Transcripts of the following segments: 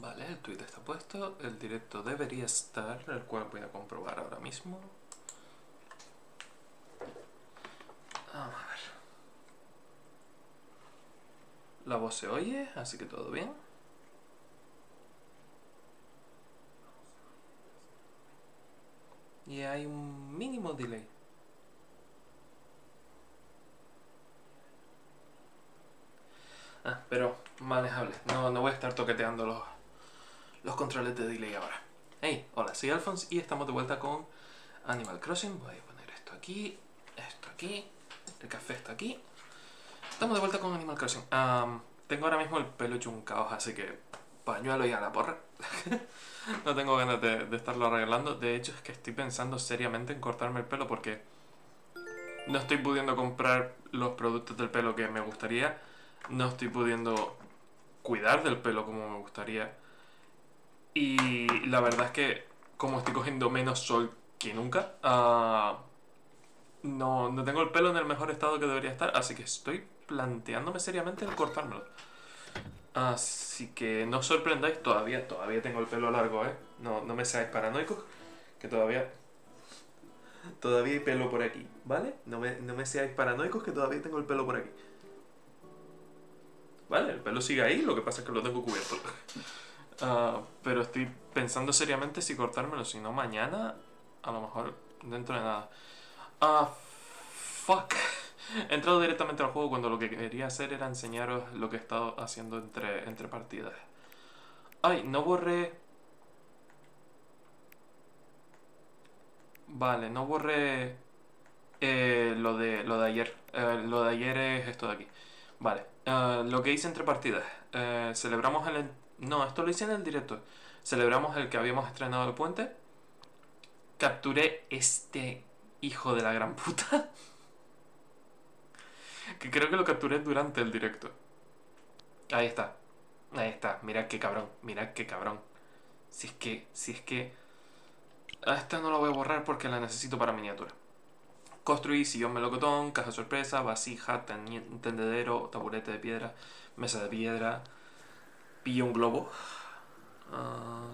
Vale, el tweet está puesto, el directo debería estar, el cual voy a comprobar ahora mismo. Vamos a ver. La voz se oye, así que todo bien. Y hay un mínimo delay. Pero manejable. No, no voy a estar toqueteando los, los controles de delay ahora. Hey, hola, soy Alphonse y estamos de vuelta con Animal Crossing. Voy a poner esto aquí, esto aquí, el café está aquí. Estamos de vuelta con Animal Crossing. Tengo ahora mismo el pelo hecho así que pañuelo y a la porra. no tengo ganas de, de estarlo arreglando. De hecho, es que estoy pensando seriamente en cortarme el pelo porque no estoy pudiendo comprar los productos del pelo que me gustaría. No estoy pudiendo cuidar del pelo como me gustaría. Y la verdad es que como estoy cogiendo menos sol que nunca, ah, no, no tengo el pelo en el mejor estado que debería estar, así que estoy planteándome seriamente el cortármelo. Así que no os sorprendáis, todavía, todavía tengo el pelo largo, ¿eh? No, no me seáis paranoicos, que todavía... Todavía hay pelo por aquí, ¿vale? No me, no me seáis paranoicos, que todavía tengo el pelo por aquí. ¿Vale? El pelo sigue ahí, lo que pasa es que lo tengo cubierto. Ah, pero estoy pensando seriamente si cortármelo, si no mañana, a lo mejor dentro de nada. Ah, fuck. He entrado directamente al juego cuando lo que quería hacer era enseñaros lo que he estado haciendo entre, entre partidas. Ay, no borré... Vale, no borré eh, lo, de, lo de ayer. Eh, lo de ayer es esto de aquí. Vale, eh, lo que hice entre partidas. Eh, celebramos el... No, esto lo hice en el directo. Celebramos el que habíamos estrenado el puente. Capturé este hijo de la gran puta. que creo que lo capturé durante el directo. Ahí está. Ahí está. Mirad qué cabrón. Mirad qué cabrón. Si es que... Si es que... A esta no la voy a borrar porque la necesito para miniatura. Construí sillón melocotón, caja sorpresa, vasija, tendedero, taburete de piedra, mesa de piedra. Pillé un globo. Ah.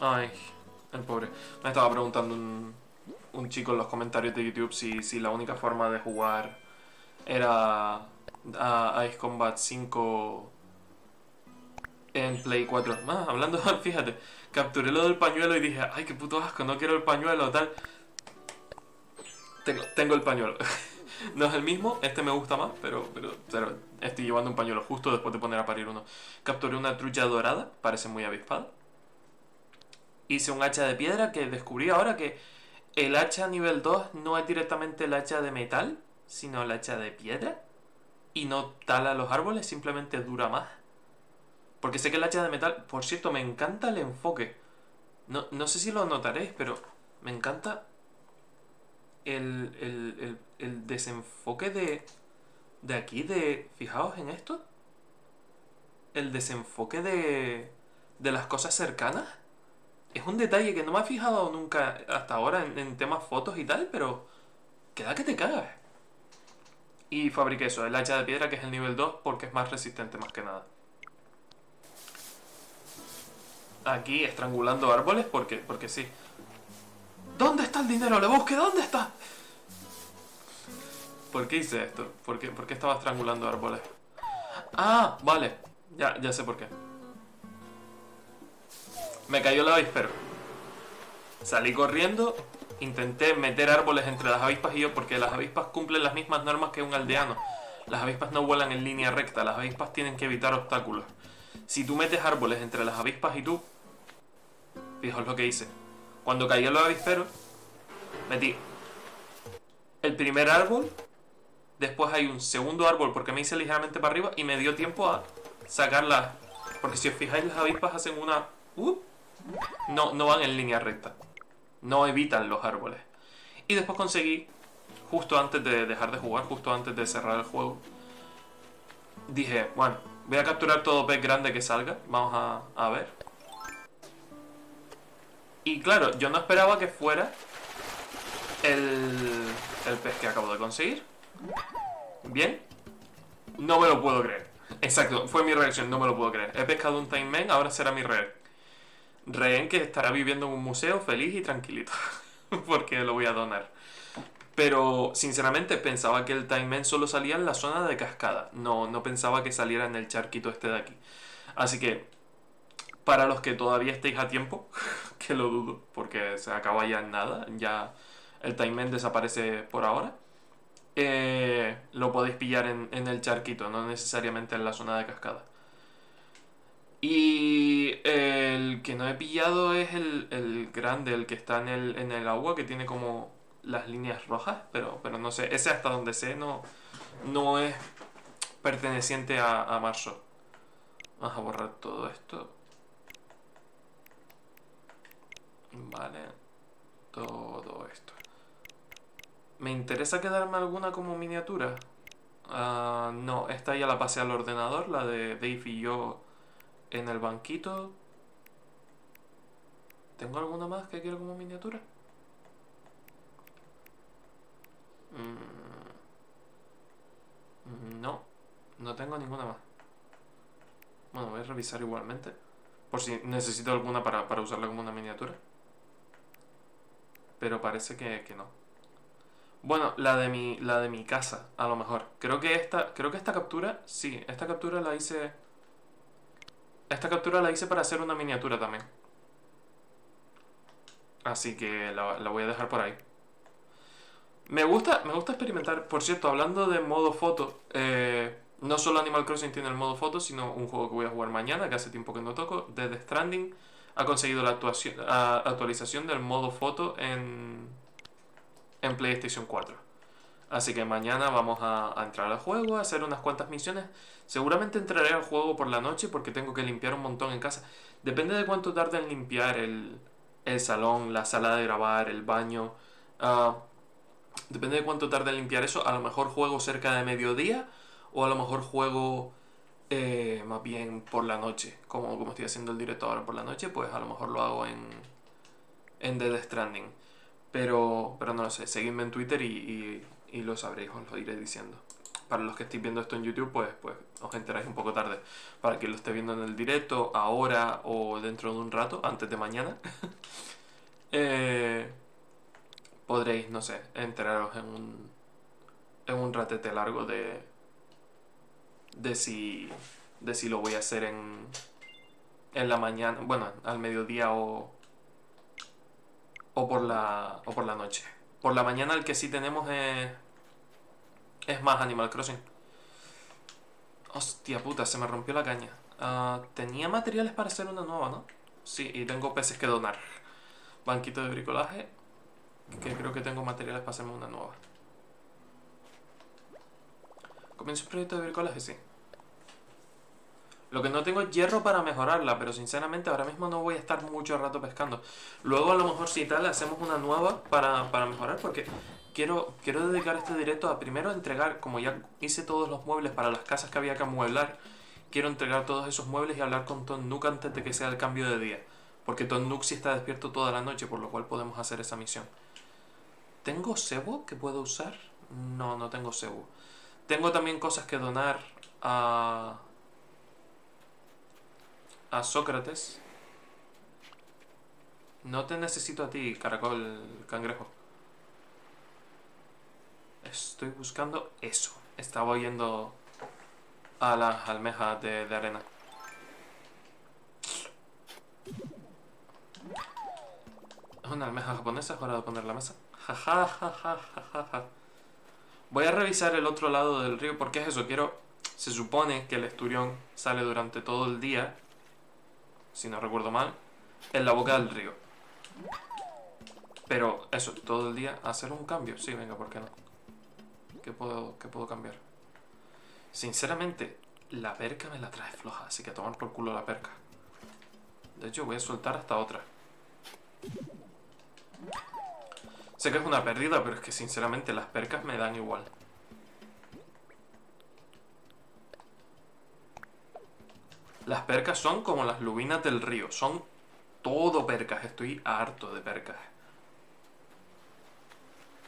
Ay, el pobre. Me estaba preguntando un, un chico en los comentarios de YouTube si, si la única forma de jugar era a Ice Combat 5 en Play 4. Ah, hablando, fíjate, capturé lo del pañuelo y dije, ay, qué puto asco, no quiero el pañuelo, tal. Tengo, el pañuelo. no es el mismo, este me gusta más, pero, pero, pero estoy llevando un pañuelo justo después de poner a parir uno. Capturé una trucha dorada, parece muy avispada. Hice un hacha de piedra que descubrí ahora que el hacha nivel 2 no es directamente el hacha de metal, sino el hacha de piedra. Y no tala los árboles, simplemente dura más. Porque sé que el hacha de metal, por cierto, me encanta el enfoque. No, no sé si lo notaréis, pero me encanta el, el, el, el desenfoque de, de aquí, de... Fijaos en esto. El desenfoque de, de las cosas cercanas. Es un detalle que no me he fijado nunca hasta ahora en, en temas fotos y tal, pero queda que te cagas. Y fabriqué eso, el hacha de piedra que es el nivel 2 porque es más resistente más que nada. Aquí estrangulando árboles porque, porque sí. ¿Dónde está el dinero? ¡Le busque! ¿Dónde está? ¿Por qué hice esto? ¿Por qué, por qué estaba estrangulando árboles? Ah, vale. Ya, ya sé por qué. Me cayó el avispero. Salí corriendo, intenté meter árboles entre las avispas y yo, porque las avispas cumplen las mismas normas que un aldeano. Las avispas no vuelan en línea recta, las avispas tienen que evitar obstáculos. Si tú metes árboles entre las avispas y tú, fijaos lo que hice. Cuando cayó el avispero, metí el primer árbol, después hay un segundo árbol porque me hice ligeramente para arriba y me dio tiempo a sacarlas. Porque si os fijáis, las avispas hacen una... Uh, no, no van en línea recta. No evitan los árboles. Y después conseguí, justo antes de dejar de jugar, justo antes de cerrar el juego, dije, bueno, voy a capturar todo pez grande que salga. Vamos a, a ver. Y claro, yo no esperaba que fuera el, el pez que acabo de conseguir. Bien. No me lo puedo creer. Exacto, fue mi reacción, no me lo puedo creer. He pescado un Time Man, ahora será mi rehén. Rehén que estará viviendo en un museo feliz y tranquilito. porque lo voy a donar. Pero, sinceramente, pensaba que el Time Man solo salía en la zona de cascada. No, no pensaba que saliera en el charquito este de aquí. Así que, para los que todavía estéis a tiempo, que lo dudo, porque se acaba ya en nada, ya el Time Man desaparece por ahora. Eh, lo podéis pillar en, el charquito, no necesariamente en la zona de cascada. Y el que no he pillado es el, grande, el que está en el, en el agua, que tiene como las líneas rojas, pero, pero no sé, ese hasta donde sé no, no es perteneciente a, a marzo. Vamos a borrar todo esto. Vale. Todo esto. ¿Me interesa quedarme alguna como miniatura? Ah, no, esta ya la pasé al ordenador, la de Dave y yo en el banquito. ¿Tengo alguna más que quiero como miniatura? Mm, no, no tengo ninguna más. Bueno, voy a revisar igualmente. Por si necesito alguna para, para usarla como una miniatura. Pero parece que, que no. Bueno, la de mi, la de mi casa, a lo mejor. Creo que esta, creo que esta captura, sí, esta captura la hice. Esta captura la hice para hacer una miniatura también. Así que la, voy a dejar por ahí. Me gusta, me gusta experimentar. Por cierto, hablando de modo foto, eh, no solo Animal Crossing tiene el modo foto, sino un juego que voy a jugar mañana, que hace tiempo que no toco, The Stranding, ha conseguido la actualización del modo foto en en PlayStation 4. Así que mañana vamos a, entrar al juego, a hacer unas cuantas misiones. Seguramente entraré al juego por la noche porque tengo que limpiar un montón en casa. Depende de cuánto tarde en limpiar el, salón, la sala de grabar, el baño. Ah, depende de cuánto tarde en limpiar eso. A lo mejor juego cerca de mediodía o a lo mejor juego eh, más bien por la noche. Como, como estoy haciendo el directo ahora por la noche, pues a lo mejor lo hago en, en Dead Stranding. Pero, pero no lo sé, seguidme en Twitter y, y, lo sabréis, os lo iré diciendo. Para los que estéis viendo esto en YouTube, pues, pues os enteráis un poco tarde. Para quien lo esté viendo en el directo, ahora o dentro de un rato, antes de mañana, eh, podréis, no sé, enteraros en un, en un ratete largo de, de, si, de si lo voy a hacer en, en la mañana, bueno, al mediodía o, o por la, o por la noche. Por la mañana el que sí tenemos es, es más Animal Crossing. Hostia puta, se me rompió la caña. Ah, tenía materiales para hacer una nueva, ¿no? Sí, y tengo peces que donar. Banquito de bricolaje, que creo que tengo materiales para hacerme una nueva. ¿Comienzo un proyecto de bricolaje? Sí. Lo que no tengo es hierro para mejorarla, pero sinceramente ahora mismo no voy a estar mucho rato pescando. Luego a lo mejor si tal hacemos una nueva para, mejorar, porque quiero, quiero dedicar este directo a primero entregar, como ya hice todos los muebles para las casas que había que amueblar, quiero entregar todos esos muebles y hablar con Tom Nook antes de que sea el cambio de día. Porque Tom Nook sí está despierto toda la noche, por lo cual podemos hacer esa misión. ¿Tengo cebo que puedo usar? No, no tengo cebo. Tengo también cosas que donar a a Sócrates. No te necesito a ti, caracol cangrejo. Estoy buscando eso. Estaba yendo a las almejas de, arena. Es una almeja japonesa, es hora de poner la mesa. Voy a revisar el otro lado del río porque es eso, quiero... Se supone que el esturión sale durante todo el día si no recuerdo mal, en la boca del río. Pero eso, todo el día, hacer un cambio. Sí, venga, ¿por qué no? ¿Qué puedo, qué puedo cambiar? Sinceramente, la perca me la trae floja, así que a tomar por culo la perca. De hecho, voy a soltar hasta otra. Sé que es una pérdida, pero es que sinceramente las percas me dan igual. Las percas son como las lubinas del río, son todo percas, estoy harto de percas.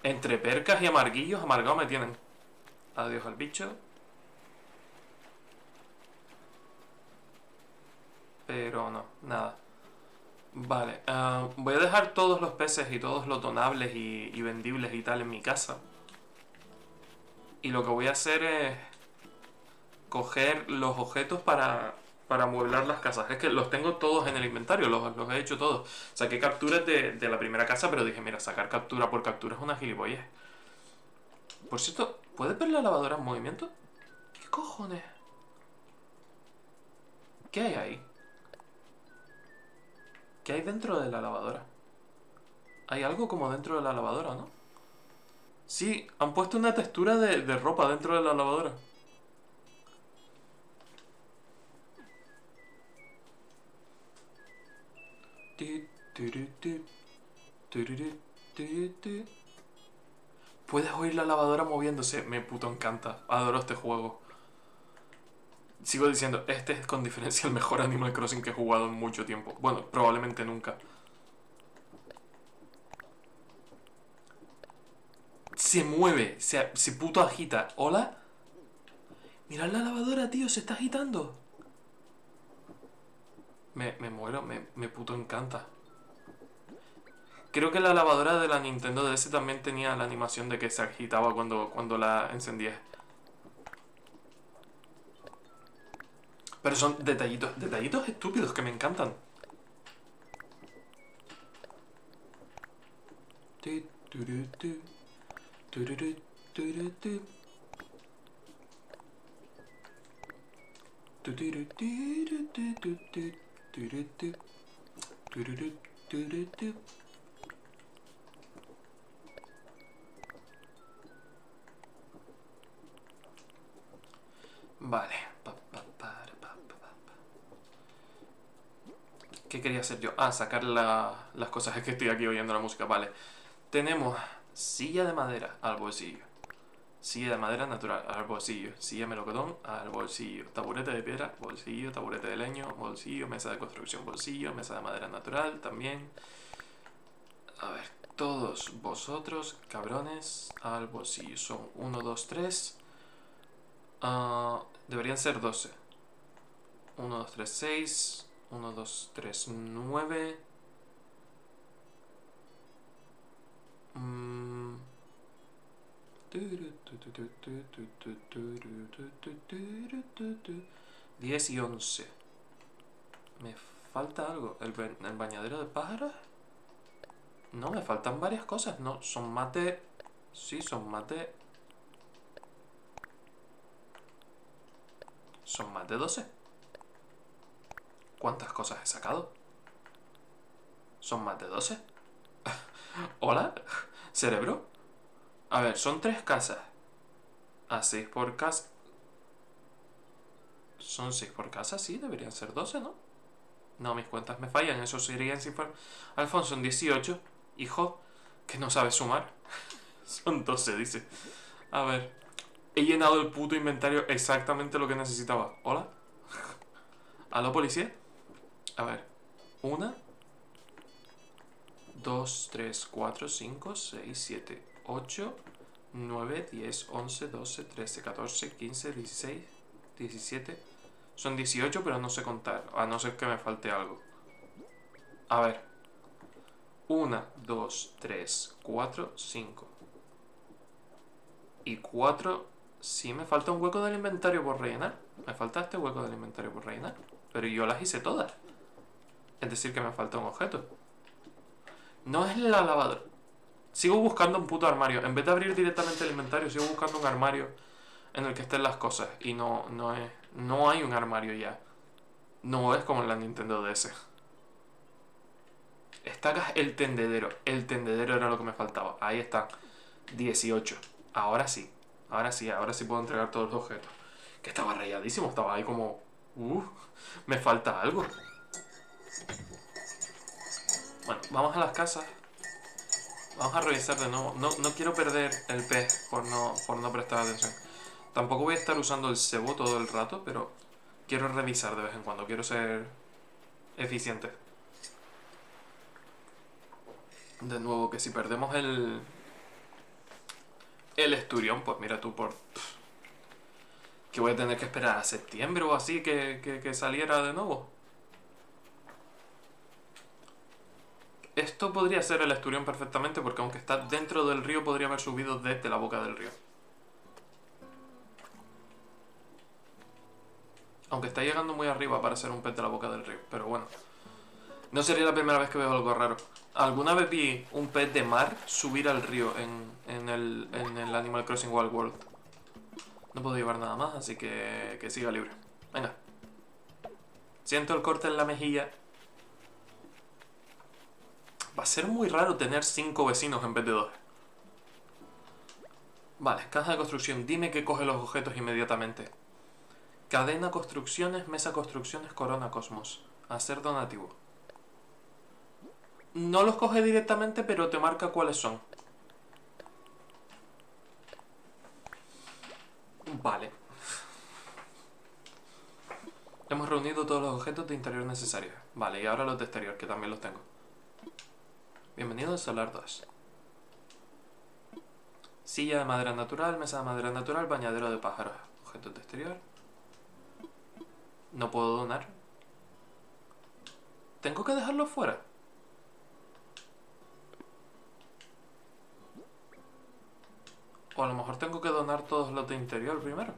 Entre percas y amarguillos, amargados me tienen. Adiós al bicho. Pero no, nada. Vale, ah, voy a dejar todos los peces y todos los donables y, vendibles y tal en mi casa. Y lo que voy a hacer es coger los objetos para, para amueblar las casas. Es que los tengo todos en el inventario, los, he hecho todos. Saqué capturas de, de la primera casa, pero dije, mira, sacar captura por captura es una gilipollez. Por cierto, ¿puedes ver la lavadora en movimiento? ¿Qué cojones? ¿Qué hay ahí? ¿Qué hay dentro de la lavadora? Hay algo como dentro de la lavadora, ¿no? Sí, han puesto una textura de, de ropa dentro de la lavadora. Puedes oír la lavadora moviéndose. Me puto encanta. Adoro este juego. Sigo diciendo, este es con diferencia el mejor Animal Crossing que he jugado en mucho tiempo. Bueno, probablemente nunca. Se mueve, se, se puto agita. ¿Hola? Mirad la lavadora, tío, se está agitando. Me, me muero, me, me puto encanta. Creo que la lavadora de la Nintendo DS también tenía la animación de que se agitaba cuando, cuando la encendía. Pero son detallitos, detallitos estúpidos que me encantan. Tu, turu, tu, tururu, turu, tu. Tuturu, turu, tu, tu, tu, turu, tu. Tururu, turu, tu. Vale. Pa, pa, para, pa, pa, pa, pa. ¿Qué quería hacer yo? Ah, sacar la- las cosas. Que estoy aquí oyendo la música. Vale. Tenemos silla de madera al bolsillo. Silla de madera natural al bolsillo. Silla melocotón al bolsillo. Taburete de piedra, bolsillo. Taburete de leño, bolsillo. Mesa de construcción, bolsillo. Mesa de madera natural también. A ver, todos vosotros, cabrones, al bolsillo. Son 1, 2, 3. Ah, deberían ser 12. 1, 2, 3, 6. 1, 2, 3, 9. Mm. 10 y 11. Me falta algo. ¿El, el bañadero de pájaros? No, me faltan varias cosas. No, son de... Sí, son de... Son de 12. ¿Cuántas cosas he sacado? ¿Son más de 12? ¿Hola? ¿Cerebro? A ver, son tres casas. A 6 por casa. Son 6 por casa, sí, deberían ser 12, ¿no? No, mis cuentas me fallan, eso serían si fuera... Alfonso, son 18. Hijo, que no sabes sumar. son 12, dice. A ver. He llenado el puto inventario exactamente lo que necesitaba. ¿Hola? ¿Aló, policía? A ver. Una. Dos, tres, cuatro, cinco, seis, siete, ocho, nueve, diez, once, doce, trece, catorce, quince, dieciséis, diecisiete. Son 18, pero no sé contar. A no ser que me falte algo. A ver. Una, dos, tres, cuatro, cinco. Y cuatro. Sí, me falta un hueco del inventario por rellenar. Me falta este hueco del inventario por rellenar. Pero yo las hice todas. Es decir, que me falta un objeto. No es la lavadora. Sigo buscando un puto armario. En vez de abrir directamente el inventario, sigo buscando un armario en el que estén las cosas. Y no, no es. No hay un armario ya. No es como en la Nintendo DS. Está acá el tendedero. El tendedero era lo que me faltaba. Ahí está. 18. Ahora sí. Ahora sí, ahora sí puedo entregar todos los objetos. Que estaba rayadísimo. Estaba ahí como. Uh, me falta algo. Bueno, vamos a las casas. Vamos a revisar de nuevo. No, no quiero perder el pez por no, por no prestar atención. Tampoco voy a estar usando el cebo todo el rato, pero quiero revisar de vez en cuando. Quiero ser eficiente. De nuevo, que si perdemos el... El esturión, pues mira tú por... Que voy a tener que esperar a septiembre o así que, que, que saliera de nuevo. Esto podría ser el esturión perfectamente porque aunque está dentro del río podría haber subido desde la boca del río. Aunque está llegando muy arriba para ser un pez de la boca del río, pero bueno. No sería la primera vez que veo algo raro. Alguna vez vi un pez de mar subir al río en, en, el, en el Animal Crossing Wild World. No puedo llevar nada más, así que, que siga libre. Venga. Siento el corte en la mejilla Va a ser muy raro tener cinco vecinos en vez de dos. Vale, caja de construcción. Dime que coge los objetos inmediatamente. Cadena construcciones, mesa construcciones, corona cosmos. Hacer donativo. No los coge directamente, pero te marca cuáles son. Vale. Hemos reunido todos los objetos de interior necesarios. Vale, y ahora los de exterior, que también los tengo. Bienvenido al Solar 2. Silla de madera natural, mesa de madera natural, bañadero de pájaros. Objetos de exterior. No puedo donar. ¿Tengo que dejarlo fuera? O a lo mejor tengo que donar todos los de interior primero.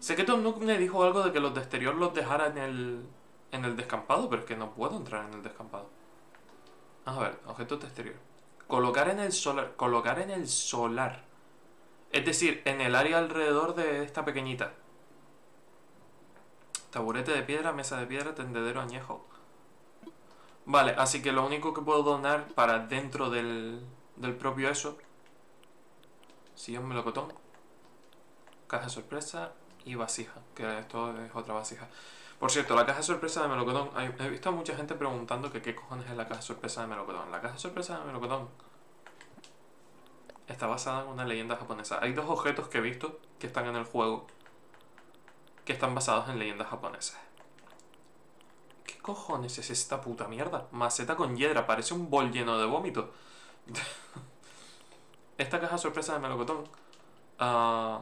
Sé que Tom Nook me dijo algo de que los de exterior los dejara en el, en el descampado, pero es que no puedo entrar en el descampado. A ver, objetos de exterior. Colocar en el solar. Colocar en el solar. Es decir, en el área alrededor de esta pequeñita. Taburete de piedra, mesa de piedra, tendedero añejo. Vale, así que lo único que puedo donar para dentro del, del propio eso. Sillón melocotón. Caja sorpresa y vasija. Que esto es otra vasija. Por cierto, la caja sorpresa de melocotón. He visto a mucha gente preguntando que qué cojones es la caja sorpresa de melocotón. La caja sorpresa de melocotón está basada en una leyenda japonesa. Hay dos objetos que he visto que están en el juego que están basados en leyendas japonesas. ¿Qué cojones es esta puta mierda? Maceta con hiedra, parece un bol lleno de vómito. esta caja sorpresa de melocotón. Uh,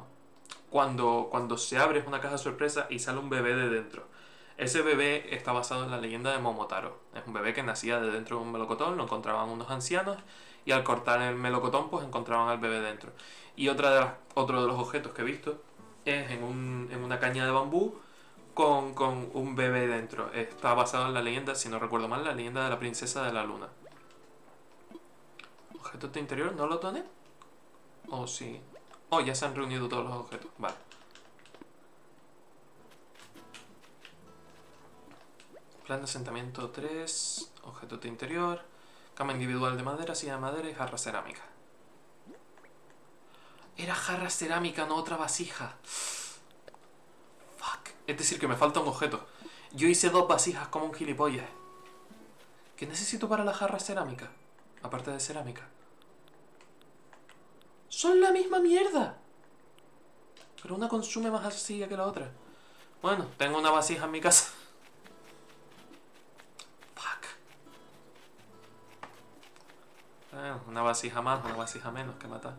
cuando, cuando se abre es una caja sorpresa y sale un bebé de dentro. Ese bebé está basado en la leyenda de Momotaro. Es un bebé que nacía de dentro de un melocotón, lo encontraban unos ancianos y al cortar el melocotón pues encontraban al bebé dentro. Y otra de otro de los objetos que he visto es en, un, en una caña de bambú con, con, un bebé dentro. Está basado en la leyenda, si no recuerdo mal, la leyenda de la princesa de la luna. ¿Objetos de interior? ¿No lo doné? ¿O sí? Oh, ya se han reunido todos los objetos. Vale. Plan de asentamiento 3, objeto de interior, cama individual de madera, silla de madera y jarra cerámica. Era jarra cerámica, no otra vasija. Fuck. Es decir, que me falta un objeto. Yo hice dos vasijas como un gilipollas. ¿Qué necesito para la jarra cerámica? Aparte de cerámica. Son la misma mierda. Pero una consume más arcilla que la otra. Bueno, tengo una vasija en mi casa. Ah, una vasija más, una vasija menos que matar.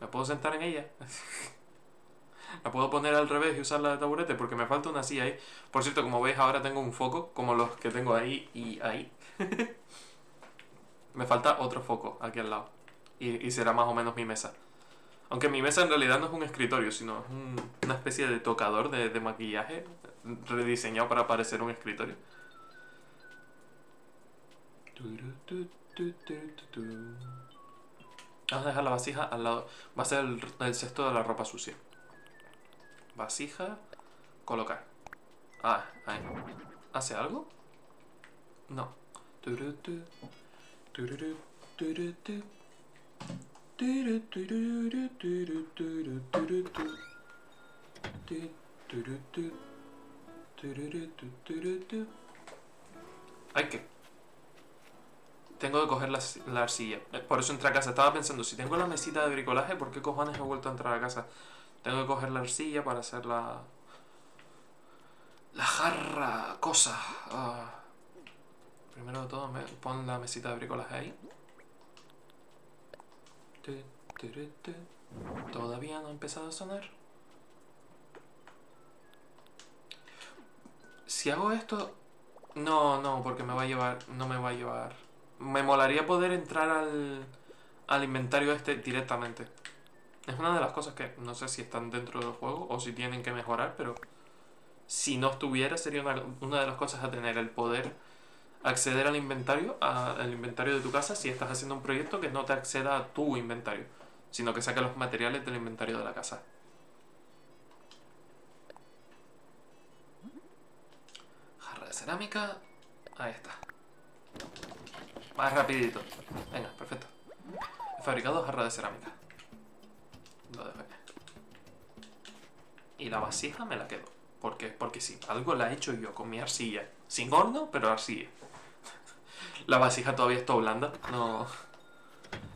¿Me puedo sentar en ella? La puedo poner al revés y usarla de taburete porque me falta una silla ahí. Por cierto, como veis ahora tengo un foco como los que tengo ahí y ahí. me falta otro foco aquí al lado. Y, será más o menos mi mesa. Aunque mi mesa en realidad no es un escritorio, sino es una especie de tocador de, de maquillaje rediseñado para parecer un escritorio. Vamos a dejar la vasija al lado. Va a ser el, cesto de la ropa sucia. Vasija. Colocar. Ah, ahí. ¿Hace algo? No. Hay que tengo que coger la, arcilla. Eh, por eso entré a casa. Estaba pensando, si tengo la mesita de bricolaje, ¿por qué cojones he vuelto a entrar a casa? Tengo que coger la arcilla para hacer la... La jarra, cosa. Ah. Primero de todo, me, pon la mesita de bricolaje ahí. Todavía no ha empezado a sonar. Si hago esto... No, no, porque me va a llevar... No me va a llevar... Me molaría poder entrar al, al inventario este directamente. Es una de las cosas que no sé si están dentro del juego o si tienen que mejorar, pero si no estuviera sería una, una de las cosas a tener, el poder acceder al inventario, al inventario de tu casa si estás haciendo un proyecto que no te acceda a tu inventario, sino que saque los materiales del inventario de la casa. Jarra de cerámica, ahí está. Más rapidito. Venga, perfecto. He fabricado jarra de cerámica. Lo dejo ahí. Y la vasija me la quedo. Porque, porque sí, algo la he hecho yo con mi arcilla. Sin horno, pero arcilla. La vasija todavía está blanda. No,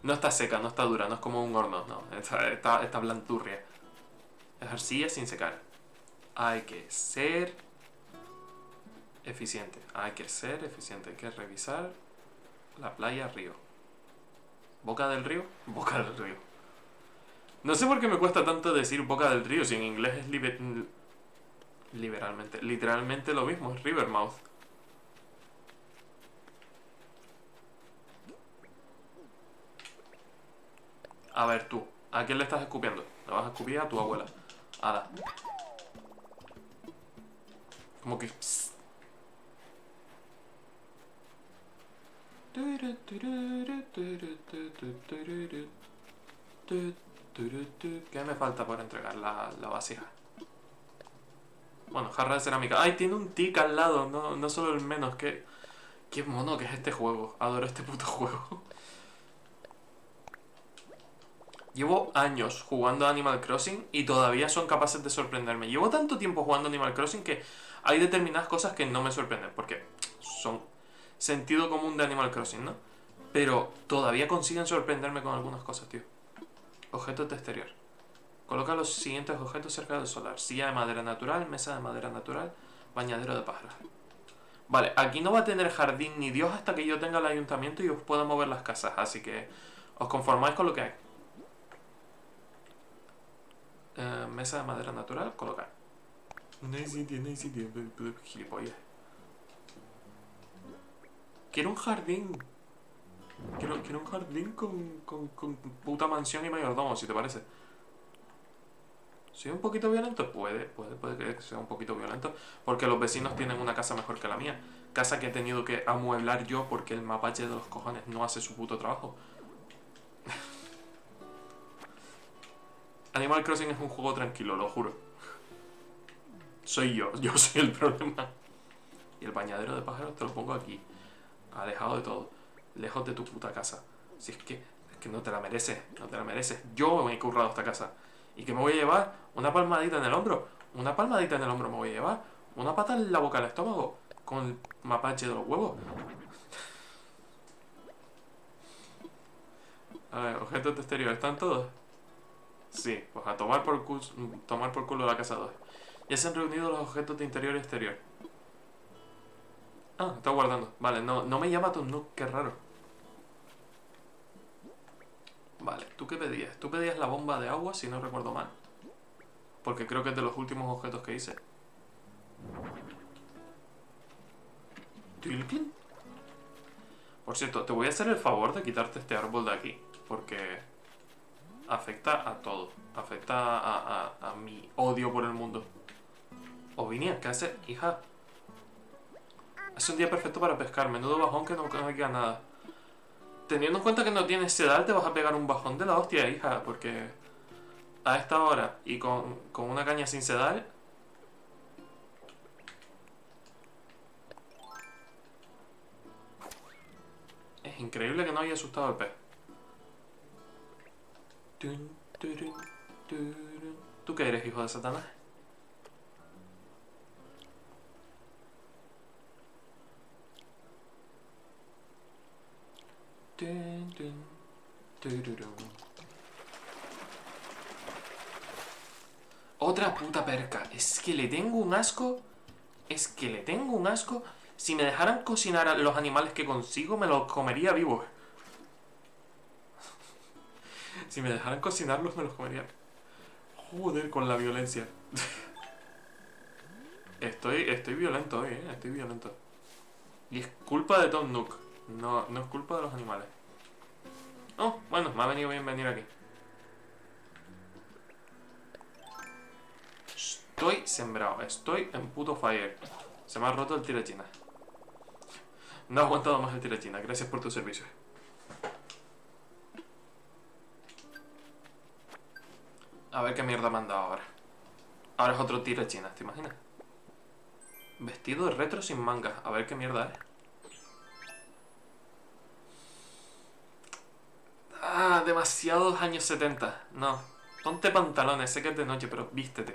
no está seca, no está dura, no es como un horno. No, está, está, está blandurria. Es arcilla sin secar. Hay que ser eficiente. Hay que ser eficiente. Hay que revisar la playa río. ¿Boca del río? Boca del río. No sé por qué me cuesta tanto decir boca del río si en inglés es liber- liberalmente, literalmente lo mismo, es Rivermouth. A ver tú, ¿a quién le estás escupiendo? Le vas a escupir a tu abuela. Ada. Como que... ¿Qué me falta por entregar la, la vasija? Bueno, jarra de cerámica. ¡Ay, tiene un tic al lado! No, no solo el menos. Qué, qué mono que es este juego. Adoro este puto juego. Llevo años jugando Animal Crossing y todavía son capaces de sorprenderme. Llevo tanto tiempo jugando Animal Crossing que hay determinadas cosas que no me sorprenden. Porque son sentido común de Animal Crossing, ¿no? Pero todavía consiguen sorprenderme con algunas cosas, tío. Objetos de exterior. Coloca los siguientes objetos cerca del solar. Silla de madera natural, mesa de madera natural, bañadero de pájaros. Vale, aquí no va a tener jardín ni Dios hasta que yo tenga el ayuntamiento y os pueda mover las casas. Así que os conformáis con lo que hay. Eh, mesa de madera natural, colocar. No hay sitio, no hay sitio. Gilipollas. Quiero un jardín. Quiero, quiero un jardín con, con, con puta mansión y mayordomo, si te parece. ¿Soy un poquito violento? Puede, puede, puede que sea un poquito violento. Porque los vecinos tienen una casa mejor que la mía. Casa que he tenido que amueblar yo porque el mapache de los cojones no hace su puto trabajo. Animal Crossing es un juego tranquilo, lo juro. Soy yo, yo soy el problema. Y el bañadero de pájaros te lo pongo aquí. Alejado de todo. Lejos de tu puta casa. Si es que, es que no te la mereces, no te la mereces. Yo me he currado esta casa. ¿Y qué me voy a llevar? Una palmadita en el hombro. Una palmadita en el hombro me voy a llevar. Una pata en la boca del estómago. Con el mapache de los huevos. A ver, objetos de exterior, ¿están todos? Sí, pues a tomar por, tomar por culo la casa 2. Ya se han reunido los objetos de interior y exterior. Ah, está guardando. Vale, no, no me llama tu nook, qué raro. Vale, ¿tú qué pedías? Tú pedías la bomba de agua, si no recuerdo mal. Porque creo que es de los últimos objetos que hice. ¿Tilkin? Por cierto, te voy a hacer el favor de quitarte este árbol de aquí. Porque afecta a todo. Afecta a, a, a mi odio por el mundo. Ovinia, ¿qué hace? Hija. Es un día perfecto para pescar. Menudo bajón que no caiga nada. Teniendo en cuenta que no tienes sedal, te vas a pegar un bajón de la hostia, hija. Porque a esta hora y con, con una caña sin sedal. Es increíble que no haya asustado al pez. ¿Tú qué eres, hijo de Satanás? Otra puta perca. Es que le tengo un asco. Es que le tengo un asco. Si me dejaran cocinar a los animales que consigo, me los comería vivos. Si me dejaran cocinarlos, me los comería. Joder, con la violencia. estoy, estoy violento hoy, ¿eh? Estoy violento. Y es culpa de Tom Nook. No, no es culpa de los animales. Oh, bueno, me ha venido bien venir aquí. Estoy sembrado, estoy en puto fire. Se me ha roto el tirachina. No he aguantado más el tirachina, gracias por tu servicio. A ver qué mierda me han dado ahora. Ahora es otro tirachina, ¿te imaginas? Vestido de retro sin manga. A ver qué mierda es. Demasiados años 70. No. Ponte pantalones, sé que es de noche, pero vístete.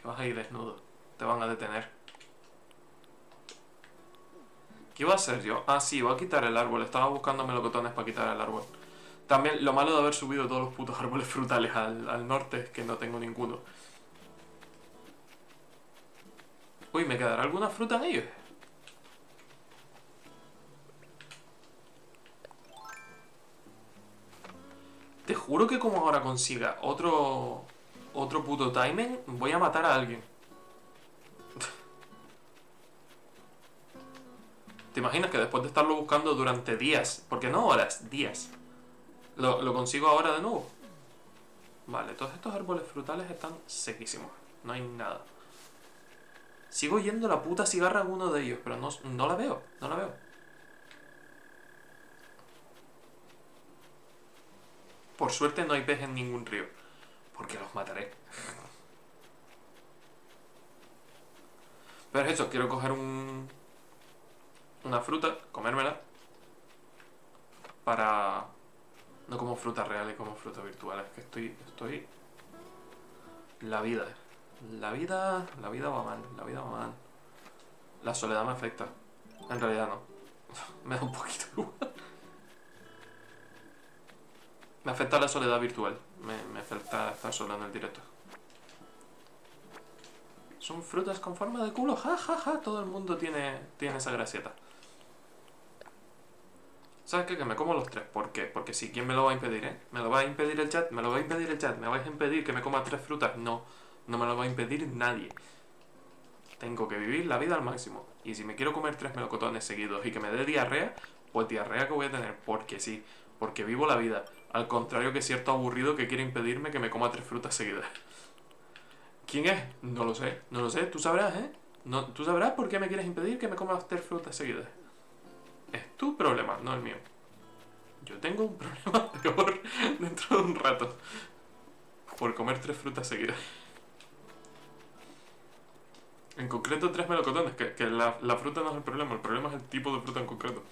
Que vas a ir desnudo. Te van a detener. ¿Qué iba a hacer yo? Ah, sí, voy a quitar el árbol. Estaba buscando melocotones para quitar el árbol. También lo malo de haber subido todos los putos árboles frutales al, al norte es que no tengo ninguno. Uy, ¿me quedará alguna fruta en ellos? Te juro que como ahora consiga otro otro puto timing, voy a matar a alguien. ¿Te imaginas que después de estarlo buscando durante días, porque no horas, días, lo, lo consigo ahora de nuevo? Vale, todos estos árboles frutales están sequísimos. No hay nada. Sigo yendo la puta cigarra a uno de ellos, pero no, no la veo, no la veo. Por suerte no hay pez en ningún río, porque los mataré. Pero es eso, quiero coger un, una fruta, comérmela, para... No como frutas reales, como frutas virtuales, que estoy... estoy la vida. La vida... La vida va mal, la vida va mal. La soledad me afecta. En realidad no. me da un poquito igual. Me afecta la soledad virtual. Me, me afecta estar solo en el directo. Son frutas con forma de culo. Ja, ja, ja. Todo el mundo tiene, tiene esa gracieta. ¿Sabes qué? Que me como los tres. ¿Por qué? Porque si, ¿quién me lo va a impedir, eh? ¿Me lo va a impedir el chat? ¿Me lo va a impedir el chat? ¿Me vais a impedir que me coma tres frutas? No. No me lo va a impedir nadie. Tengo que vivir la vida al máximo. Y si me quiero comer tres melocotones seguidos y que me dé diarrea, pues diarrea que voy a tener. Porque sí. Porque vivo la vida. Al contrario que cierto aburrido que quiere impedirme que me coma tres frutas seguidas. ¿Quién es? No lo sé. No lo sé. Tú sabrás, ¿eh? No, Tú sabrás por qué me quieres impedir que me coma tres frutas seguidas. Es tu problema, no el mío. Yo tengo un problema peor dentro de un rato. Por comer tres frutas seguidas. En concreto tres melocotones, que, que la, la fruta no es el problema, el problema es el tipo de fruta en concreto.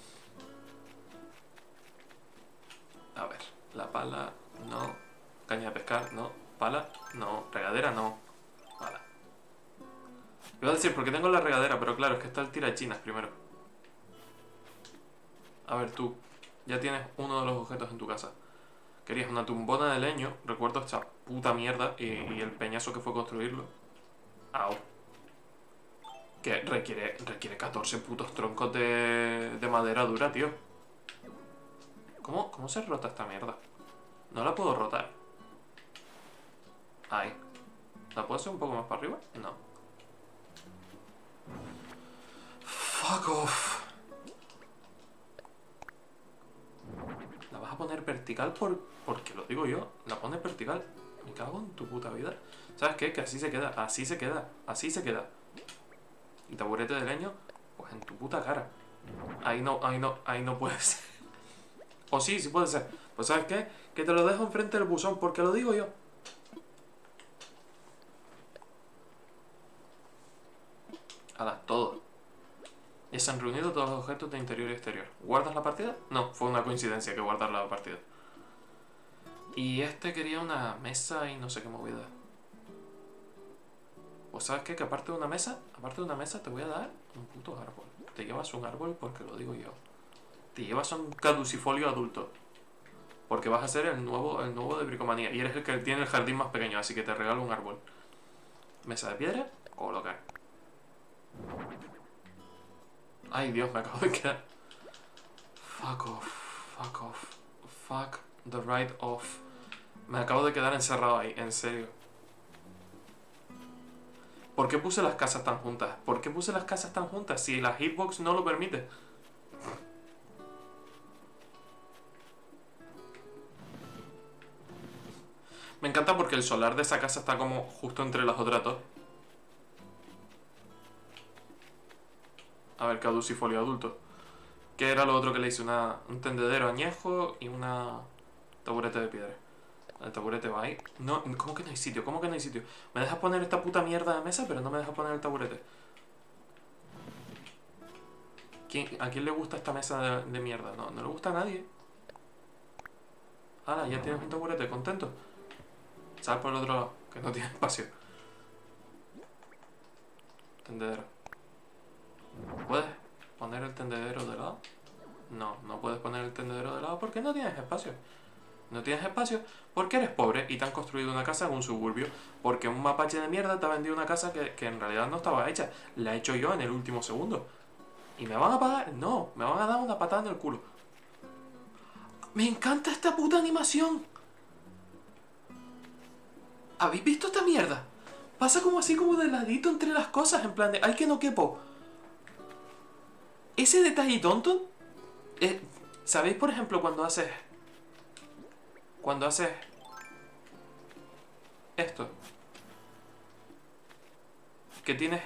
Pala, no. Caña de pescar, no. Pala, no. Regadera, no. Pala. Iba a decir, porque tengo la regadera, pero claro, es que está el tirachinas primero. A ver, tú, ya tienes uno de los objetos en tu casa. Querías una tumbona de leño, recuerdo esta puta mierda y, el peñazo que fue construirlo. Au. Que requiere, requiere 14 putos troncos de, de madera dura, tío. ¿Cómo, ¿Cómo se rota esta mierda? No la puedo rotar. Ahí. ¿La puedo hacer un poco más para arriba? No. Fuck off. ¿La vas a poner vertical por, porque lo digo yo? ¿La pones vertical? Me cago en tu puta vida. ¿Sabes qué? Que así se queda, así se queda, así se queda. Y taburete de leño, pues en tu puta cara. Ahí no, ahí no, ahí no puede ser. O sí, sí puede ser. Pues ¿sabes qué? Que te lo dejo enfrente del buzón, porque lo digo yo. Hala, todo. Ya se han reunido todos los objetos de interior y exterior. ¿Guardas la partida? No, fue una coincidencia que guardar la partida. Y este quería una mesa y no sé qué movida. Pues sabes qué, que aparte de una mesa, aparte de una mesa te voy a dar un puto árbol. Te llevas un árbol porque lo digo yo. Te llevas un caducifolio adulto. Porque vas a ser el nuevo, el nuevo de bricomanía. Y eres el que tiene el jardín más pequeño, así que te regalo un árbol. Mesa de piedra, colocar. Ay Dios, me acabo de quedar. Fuck off, fuck off, Fuck the right off. Me acabo de quedar encerrado ahí, en serio. ¿Por qué puse las casas tan juntas? ¿Por qué puse las casas tan juntas si la hitbox no lo permite? Me encanta porque el solar de esa casa está como justo entre las otras dos. A ver, caducifolio adulto. ¿Qué era lo otro que le hice? Una, un tendedero añejo y una taburete de piedra. El taburete va ahí. No, ¿cómo que no hay sitio? ¿Cómo que no hay sitio? Me dejas poner esta puta mierda de mesa, pero no me dejas poner el taburete. ¿A quién le gusta esta mesa de, de mierda? No, no le gusta a nadie. Ahora, ya tienes un taburete, contento. Sal por el otro lado, que no tiene espacio. Tendedero. ¿Puedes poner el tendedero de lado? No, no puedes poner el tendedero de lado porque no tienes espacio. No tienes espacio porque eres pobre y te han construido una casa en un suburbio. Porque un mapache de mierda te ha vendido una casa que, que en realidad no estaba hecha. La he hecho yo en el último segundo. ¿Y me van a pagar? No, me van a dar una patada en el culo. Me encanta esta puta animación. ¿Habéis visto esta mierda? Pasa como así como de ladito entre las cosas, en plan de, ay que no quepo. Ese detalle tonto, eh, ¿sabéis por ejemplo cuando haces, cuando haces esto? Que tienes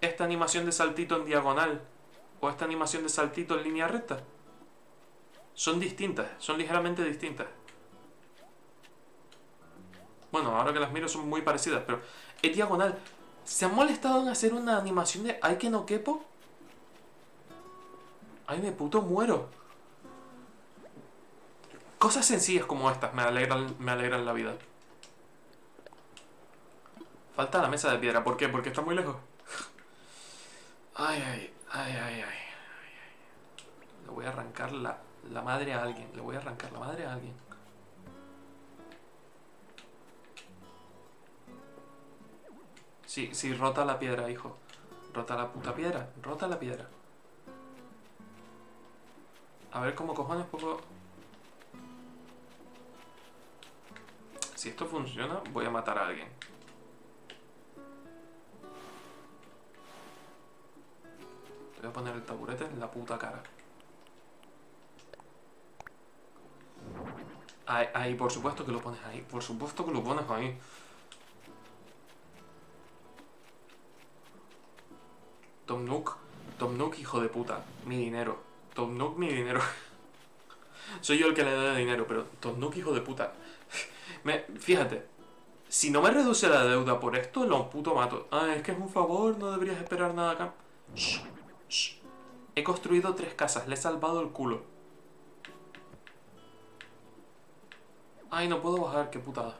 esta animación de saltito en diagonal o esta animación de saltito en línea recta. Son distintas, son ligeramente distintas. Bueno, ahora que las miro son muy parecidas, pero es diagonal. ¿Se han molestado en hacer una animación de ay que no quepo? Ay, me puto muero. Cosas sencillas como estas me alegran, me alegran la vida. Falta la mesa de piedra. ¿Por qué? Porque está muy lejos. Ay, ay, ay, ay, ay. Le voy a arrancar la, la madre a alguien. Le voy a arrancar la madre a alguien. Sí, sí, rota la piedra, hijo. Rota la puta piedra. Rota la piedra. A ver cómo cojones puedo... Si esto funciona, voy a matar a alguien. voy a poner el taburete en la puta cara. Ahí, ahí, por supuesto que lo pones ahí. Por supuesto que lo pones ahí. Tom Nook, Tom Nook, hijo de puta, mi dinero. Tom Nook, mi dinero. Soy yo el que le da dinero, pero Tom Nook, hijo de puta. Me, fíjate, si no me reduce la deuda por esto, lo puto mato. Ah, es que es un favor, no deberías esperar nada acá. He construido tres casas, le he salvado el culo. Ay, no puedo bajar, qué putada.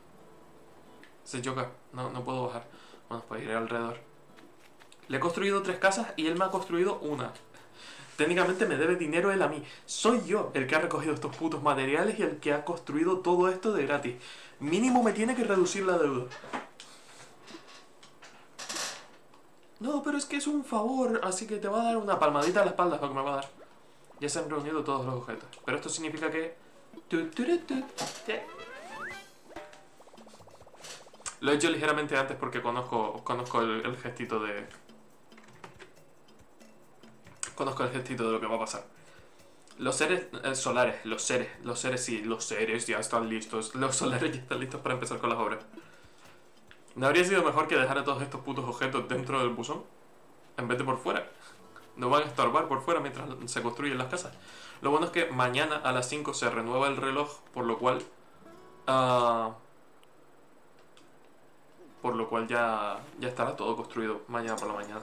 Se choca, no, no puedo bajar. Bueno, pues iré alrededor. Le he construido tres casas y él me ha construido una. Técnicamente me debe dinero él a mí. Soy yo el que ha recogido estos putos materiales y el que ha construido todo esto de gratis. Mínimo me tiene que reducir la deuda. No, pero es que es un favor, así que te va a dar una palmadita a la espalda lo que me va a dar. Ya se han reunido todos los objetos. Pero esto significa que... Lo he hecho ligeramente antes porque conozco, conozco el gestito de, conozco el gestito de lo que va a pasar. Los seres eh, solares, los seres, los seres sí, los seres ya están listos. Los solares ya están listos para empezar con las obras. ¿No habría sido mejor que dejar a todos estos putos objetos dentro del buzón? En vez de por fuera. No van a estorbar por fuera mientras se construyen las casas. Lo bueno es que mañana a las 5 se renueva el reloj, por lo cual... Uh, por lo cual ya, ya estará todo construido mañana por la mañana.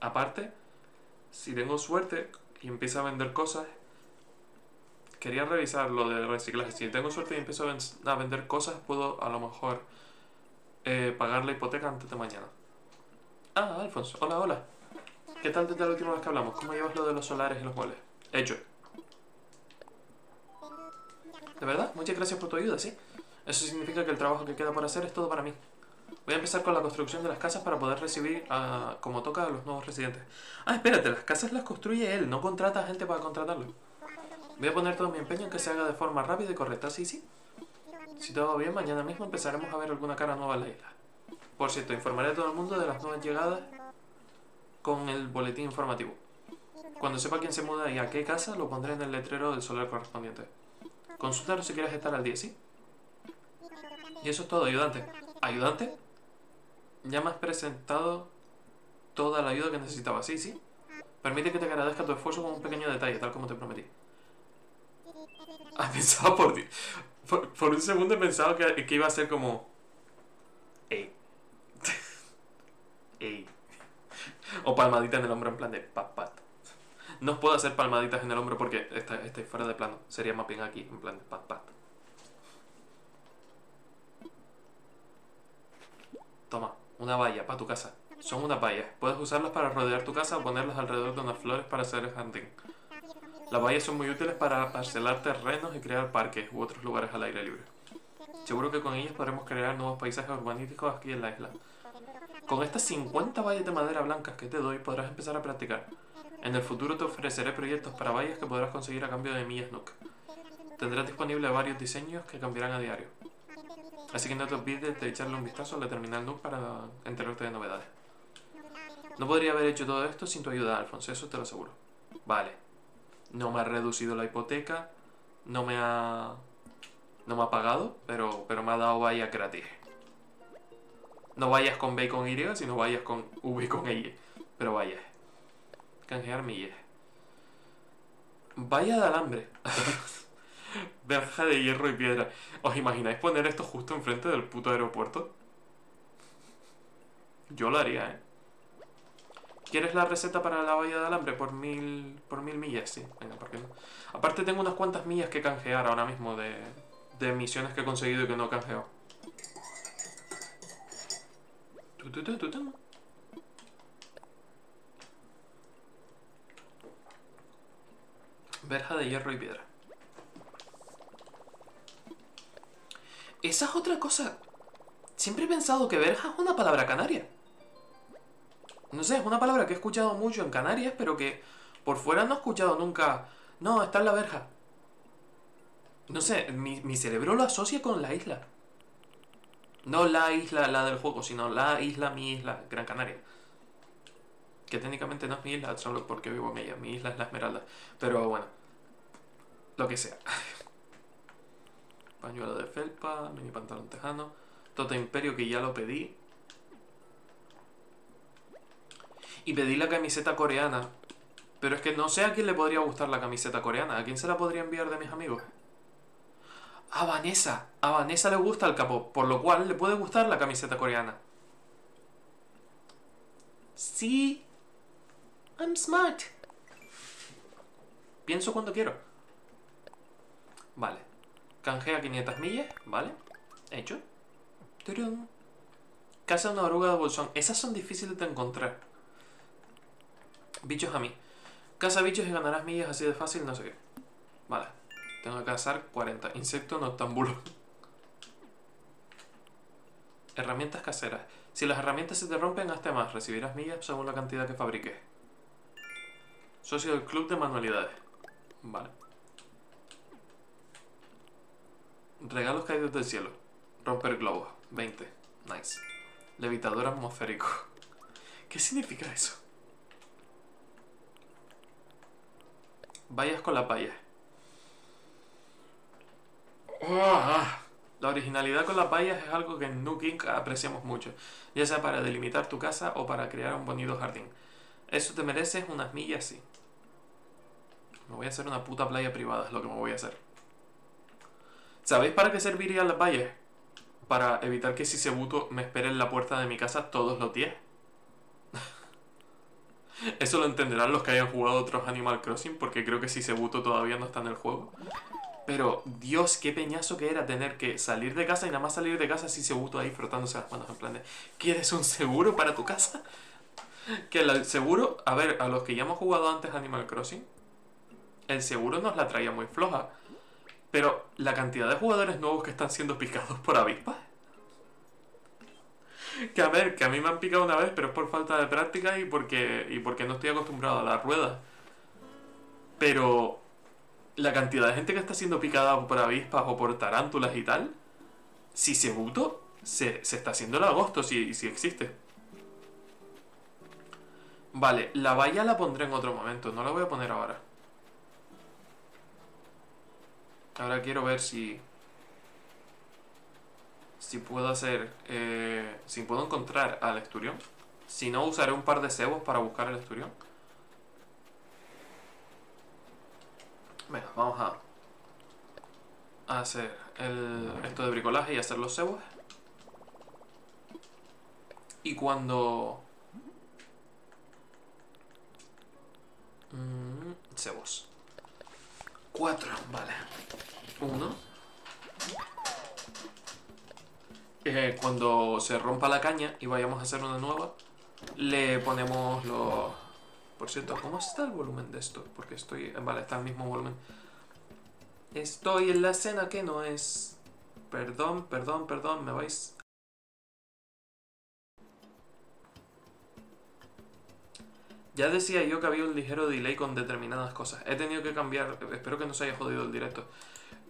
Aparte, si tengo suerte y empiezo a vender cosas, quería revisar lo de reciclaje. Si tengo suerte y empiezo a vender cosas, puedo a lo mejor eh, pagar la hipoteca antes de mañana. Ah, Alfonso, hola, hola. ¿Qué tal desde la última vez que hablamos? ¿Cómo llevas lo de los solares y los muebles? Hecho. ¿De verdad? Muchas gracias por tu ayuda, ¿sí? Eso significa que el trabajo que queda por hacer es todo para mí. Voy a empezar con la construcción de las casas para poder recibir a, como toca a los nuevos residentes. Ah, espérate, las casas las construye él, no contrata a gente para contratarlo. Voy a poner todo mi empeño en que se haga de forma rápida y correcta, sí, sí. Si todo va bien, mañana mismo empezaremos a ver alguna cara nueva en la isla. Por cierto, informaré a todo el mundo de las nuevas llegadas con el boletín informativo. Cuando sepa quién se muda y a qué casa, lo pondré en el letrero del solar correspondiente. Consúltalo si quieres estar al día, ¿sí? Y eso es todo, ayudante. ¿Ayudante? Ya me has presentado toda la ayuda que necesitaba, sí, sí. Permite que te agradezca tu esfuerzo con un pequeño detalle, tal como te prometí. Ah, pensaba por ti. Por, un segundo he pensado que, iba a ser como. Ey. Ey. O palmadita en el hombro en plan de pat pat. No os puedo hacer palmaditas en el hombro porque estoy fuera de plano. Sería más bien aquí, en plan de pat pat. Toma, una valla para tu casa. Son una vallas. Puedes usarlas para rodear tu casa o ponerlas alrededor de unas flores para hacer hunting. Las vallas son muy útiles para parcelar terrenos y crear parques u otros lugares al aire libre. Seguro que con ellas podremos crear nuevos paisajes urbanísticos aquí en la isla. Con estas 50 vallas de madera blancas que te doy podrás empezar a practicar. En el futuro te ofreceré proyectos para vallas que podrás conseguir a cambio de millas Nook. Tendrás disponible varios diseños que cambiarán a diario. Así que no te olvides de echarle un vistazo a la terminal Nook para enterarte de novedades. No podría haber hecho todo esto sin tu ayuda, Alfonso, eso te lo aseguro. Vale. No me ha reducido la hipoteca, no me ha... No me ha pagado, pero, pero me ha dado vaya gratis. No vayas con B con Y, sino vayas con V con Y. Pero vaya. Canjear millas. Vaya de alambre. Verja de hierro y piedra. ¿Os imagináis poner esto justo enfrente del puto aeropuerto? Yo lo haría, ¿eh? ¿Quieres la receta para la valla de alambre por mil, por mil millas? Sí, venga, ¿por qué no? Aparte tengo unas cuantas millas que canjear ahora mismo de, de misiones que he conseguido y que no he canjeado. Verja de hierro y piedra. Esa es otra cosa. Siempre he pensado que verja es una palabra canaria. No sé, es una palabra que he escuchado mucho en Canarias, pero que por fuera no he escuchado nunca. No, está en la verja. No sé, mi, mi cerebro lo asocia con la isla. No la isla, la del juego, sino la isla, mi isla, Gran Canaria. Que técnicamente no es mi isla, solo porque vivo en ella. Mi isla es la Esmeralda. Pero bueno, lo que sea. Pañuelo de felpa, mini pantalón tejano. Toto Imperio que ya lo pedí. y pedí la camiseta coreana. Pero es que no sé a quién le podría gustar la camiseta coreana. ¿A quién se la podría enviar de mis amigos? A Vanessa. A Vanessa le gusta el capó, por lo cual le puede gustar la camiseta coreana. Sí. I'm smart. Pienso cuando quiero. Vale. Canjea 500 millas, ¿vale? Hecho. ¡Turun! Casa una oruga de bolsón. Esas son difíciles de encontrar. Bichos a mí. Caza bichos y ganarás millas así de fácil, no sé qué. Vale. Tengo que cazar 40. Insecto noctámbulo. Herramientas caseras. Si las herramientas se te rompen, hazte más. Recibirás millas según la cantidad que fabriques. Socio del club de manualidades. Vale. Regalos caídos del cielo. Romper globos. 20. Nice. Levitador atmosférico. ¿Qué significa eso? Vayas con la vallas. Ah, la originalidad con las vallas es algo que en Nuking apreciamos mucho, ya sea para delimitar tu casa o para crear un bonito jardín. Eso te mereces unas millas, sí. Me voy a hacer una puta playa privada, es lo que me voy a hacer. ¿Sabéis para qué servirían las vallas? Para evitar que si se buto me espere en la puerta de mi casa todos los días. Eso lo entenderán los que hayan jugado otros Animal Crossing, porque creo que si se buto todavía no está en el juego. Pero, Dios, qué peñazo que era tener que salir de casa y nada más salir de casa si se buto ahí frotándose las manos en plan de ¿Quieres un seguro para tu casa? Que el seguro, a ver, a los que ya hemos jugado antes Animal Crossing, el seguro nos la traía muy floja. Pero la cantidad de jugadores nuevos que están siendo picados por avispas que a ver, que a mí me han picado una vez, pero es por falta de práctica y porque, y porque no estoy acostumbrado a la rueda. Pero la cantidad de gente que está siendo picada por avispas o por tarántulas y tal, si se buto, se, se está haciendo el agosto, si, si existe. Vale, la valla la pondré en otro momento, no la voy a poner ahora. Ahora quiero ver si... Si puedo hacer... Eh, si puedo encontrar al esturión. Si no, usaré un par de cebos para buscar el esturión. Venga, vamos a... a hacer el, esto de bricolaje y hacer los cebos. Y cuando... Mm, cebos. Cuatro, vale. Uno. Eh, cuando se rompa la caña y vayamos a hacer una nueva, le ponemos los... Por cierto, ¿cómo está el volumen de esto? Porque estoy... Vale, está el mismo volumen. Estoy en la escena que no es... Perdón, perdón, perdón, me vais... Ya decía yo que había un ligero delay con determinadas cosas. He tenido que cambiar... Espero que no se haya jodido el directo.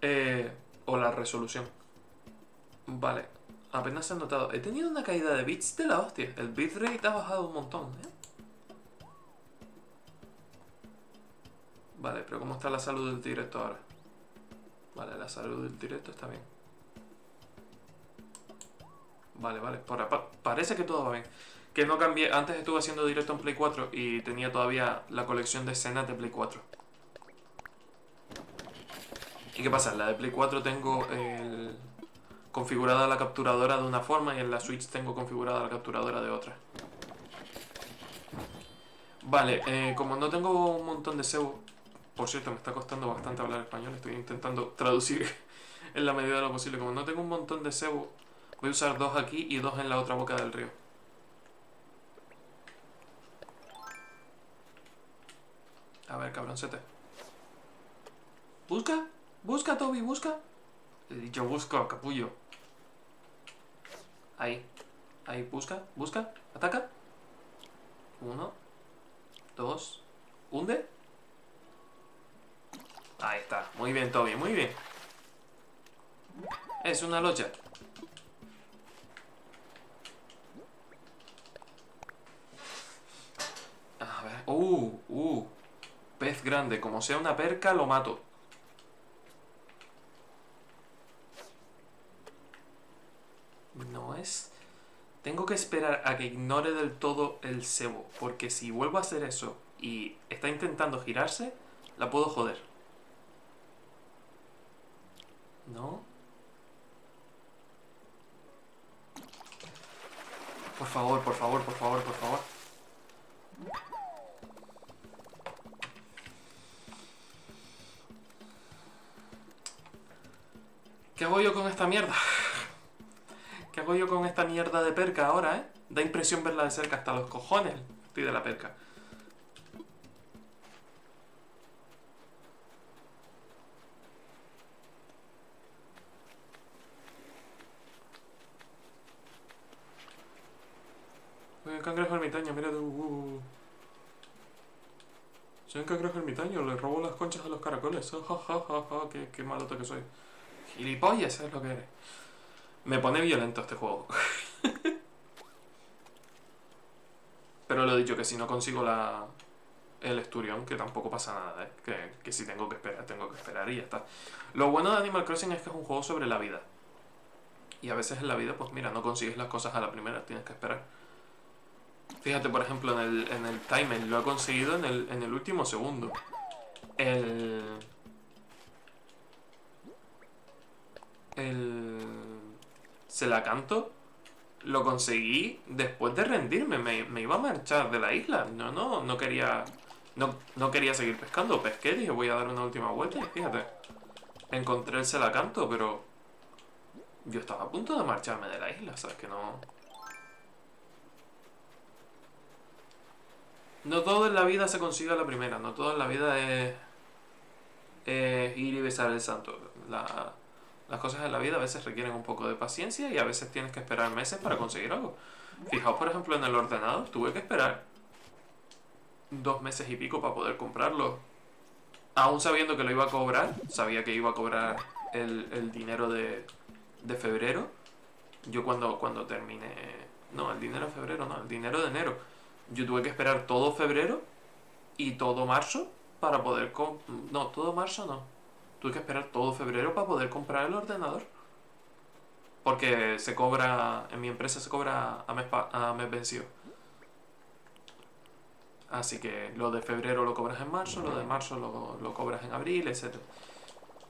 Eh, o la resolución. Vale. Apenas se ha notado. He tenido una caída de bits de la hostia. El bitrate ha bajado un montón, ¿eh? Vale, pero ¿cómo está la salud del directo ahora? Vale, la salud del directo está bien. Vale, vale. parece que todo va bien. Que no cambié. Antes estuve haciendo directo en Play 4 y tenía todavía la colección de escenas de Play 4. ¿Y qué pasa? En la de Play 4 tengo configurada la capturadora de una forma y en la Switch tengo configurada la capturadora de otra. Vale, eh, como no tengo un montón de SEO, por cierto, me está costando bastante hablar español, estoy intentando traducir en la medida de lo posible. Como no tengo un montón de cebo, voy a usar dos aquí y dos en la otra boca del río. A ver, cabroncete. Busca, busca, Toby, busca. He dicho busco, capullo. Ahí, ahí, busca, busca, ataca. Uno, dos, hunde. Ahí está. Muy bien, Toby. Muy bien. Es una locha. A ver. Uh, uh. Pez grande. Como sea una perca, lo mato. No es... Tengo que esperar a que ignore del todo el cebo. Porque si vuelvo a hacer eso y está intentando girarse, la puedo joder. ¿No? Por favor, por favor, por favor, por favor. ¿Qué hago yo con esta mierda? ¿Qué hago yo con esta mierda de perca ahora, eh? Da impresión verla de cerca hasta los cojones. Estoy de la perca. Soy un cangrejo ermitaño, mira tú. Uh. Soy un cangrejo ermitaño, le robo las conchas a los caracoles. Ja, ja, ja, qué, qué malote que soy. Gilipollas, es lo que eres. Me pone violento este juego. Pero lo he dicho que si no consigo la el esturión, que tampoco pasa nada, ¿eh? que, que si tengo que esperar, tengo que esperar y ya está. Lo bueno de Animal Crossing es que es un juego sobre la vida. Y a veces en la vida, pues mira, no consigues las cosas a la primera, tienes que esperar. Fíjate, por ejemplo, en el, en el timer, lo he conseguido en el, en el último segundo. El... El... Se la canto. Lo conseguí después de rendirme. Me, iba a marchar de la isla. No, no, no quería... No, no quería seguir pescando. Pesqué, dije voy a dar una última vuelta y fíjate. Encontré el se la canto, pero... Yo estaba a punto de marcharme de la isla, ¿sabes? Que no... No todo en la vida se consigue a la primera, no todo en la vida es, ir y besar el santo. Las cosas en la vida a veces requieren un poco de paciencia y a veces tienes que esperar meses para conseguir algo. Fijaos, por ejemplo, en el ordenador, tuve que esperar dos meses y pico para poder comprarlo. aún sabiendo que lo iba a cobrar, sabía que iba a cobrar el, el dinero de, de febrero. Yo cuando, cuando terminé... No, el dinero de febrero no, el dinero de enero. Yo tuve que esperar todo febrero y todo marzo para poder... No, todo marzo no. Tuve que esperar todo febrero para poder comprar el ordenador. Porque se cobra, en mi empresa se cobra a mes, a mes vencido. Así que lo de febrero lo cobras en marzo, lo de marzo lo, lo cobras en abril, etc.